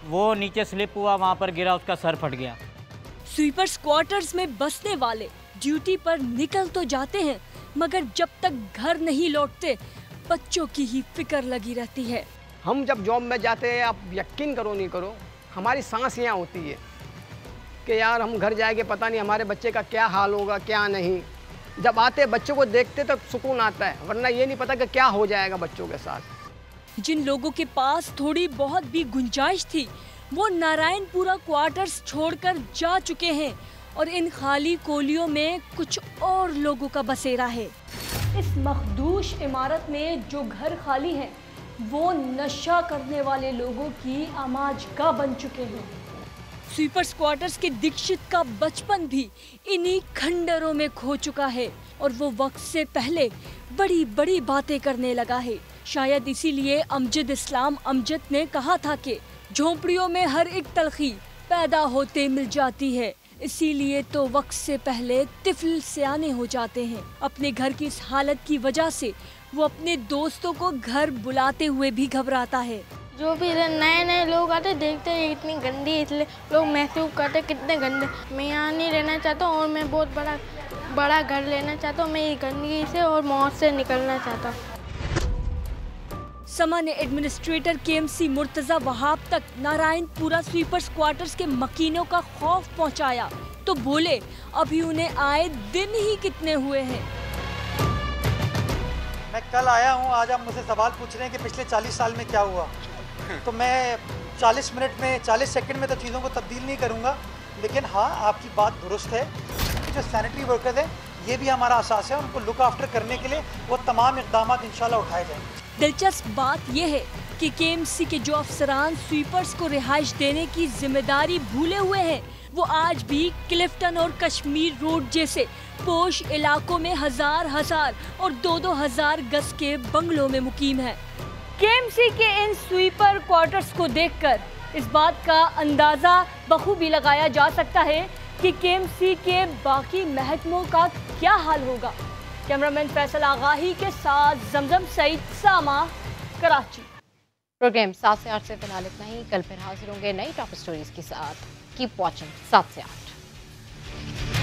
वो नीचे स्लिप हुआ वहाँ पर गिरा उसका सर फट गया। स्वीपर्स क्वार्टर्स में बसने वाले ड्यूटी पर निकल तो जाते हैं मगर जब तक घर नहीं लौटते बच्चों की ही फ़िक्र लगी रहती है। हम जब जॉब में जाते हैं आप यकीन करो नहीं करो हमारी सांस यहाँ होती है कि यार हम घर जाएँगे पता नहीं हमारे बच्चे का क्या हाल होगा क्या नहीं। जब आते बच्चों को देखते तो सुकून आता है वरना ये नहीं पता कि क्या हो जाएगा बच्चों के साथ। जिन लोगों के पास थोड़ी बहुत भी गुंजाइश थी, वो नारायणपुरा क्वार्टर्स छोड़कर जा चुके हैं और इन खाली कोलियों में कुछ और लोगों का बसेरा है। इस मखदूश इमारत में जो घर खाली हैं, वो नशा करने वाले लोगों की आमाज का बन चुके हैं। स्वीपर्स क्वार्टर्स के दीक्षित का बचपन भी इन्हीं खंडरों में खो चुका है। और वो वक्त से पहले बड़ी बड़ी बातें करने लगा है। शायद इसीलिए अमजद इस्लाम, अमजद ने कहा था कि झोंपड़ियों में हर एक तलखी पैदा होते मिल जाती है। इसीलिए तो वक्त से पहले तिफल सियाने हो जाते हैं। अपने घर की इस हालत की वजह से वो अपने दोस्तों को घर बुलाते हुए भी घबराता है। जो भी नए नए लोग आते देखते हैं इतनी गंदी, इसलिए लोग महसूस करते कितने गंदे। मैं यहाँ नहीं रहना चाहता और मैं बहुत बड़ा बड़ा घर लेना चाहता हूँ मैं ये गंदगी से और मौत से निकलना चाहता हूँ। सामान्य एडमिनिस्ट्रेटर केएमसी मुर्तजा वहाब तक नारायणपुरा स्वीपर्स क्वार्टर्स के मकीनों का खौफ पहुँचाया। तो बोले अभी उन्हें आए दिन ही कितने हुए हैं? मैं कल आया हूँ आज आप मुझसे सवाल पूछ रहे हैं कि पिछले 40 साल में क्या हुआ। तो मैं 40 मिनट में 40 सेकंड में तो चीज़ों को तब्दील नहीं करूँगा लेकिन हाँ आपकी बात दुरुस्त है। जो सैनिटरी वर्कर्स हैं, ये भी हमारा असास है उनको लुक आफ्टर करने के लिए वो तमाम इकदाम इंशाल्लाह उठाए जाएँगे। दिलचस्प बात यह है कि केएमसी के जो अफसरान स्वीपर्स को रिहाइश देने की ज़िम्मेदारी भूले हुए हैं, वो आज भी क्लिफ्टन और कश्मीर रोड जैसे पोश इलाकों में हज़ार हज़ार और दो दो हज़ार गज के बंगलों में मुकीम है। केएमसी के इन स्वीपर क्वार्टर्स को देखकर इस बात का अंदाज़ा बखूबी लगाया जा सकता है कि केएमसी के बाकी महकमों का क्या हाल होगा? कैमरामैन फैसल आगाही के साथ जमजम सईद सामा, कराची। प्रोग्राम सात से आठ से फ़िलहाल इतना ही। कल फिर हाजिर होंगे नई टॉप स्टोरीज के साथ। कीप वॉचिंग सात से आठ।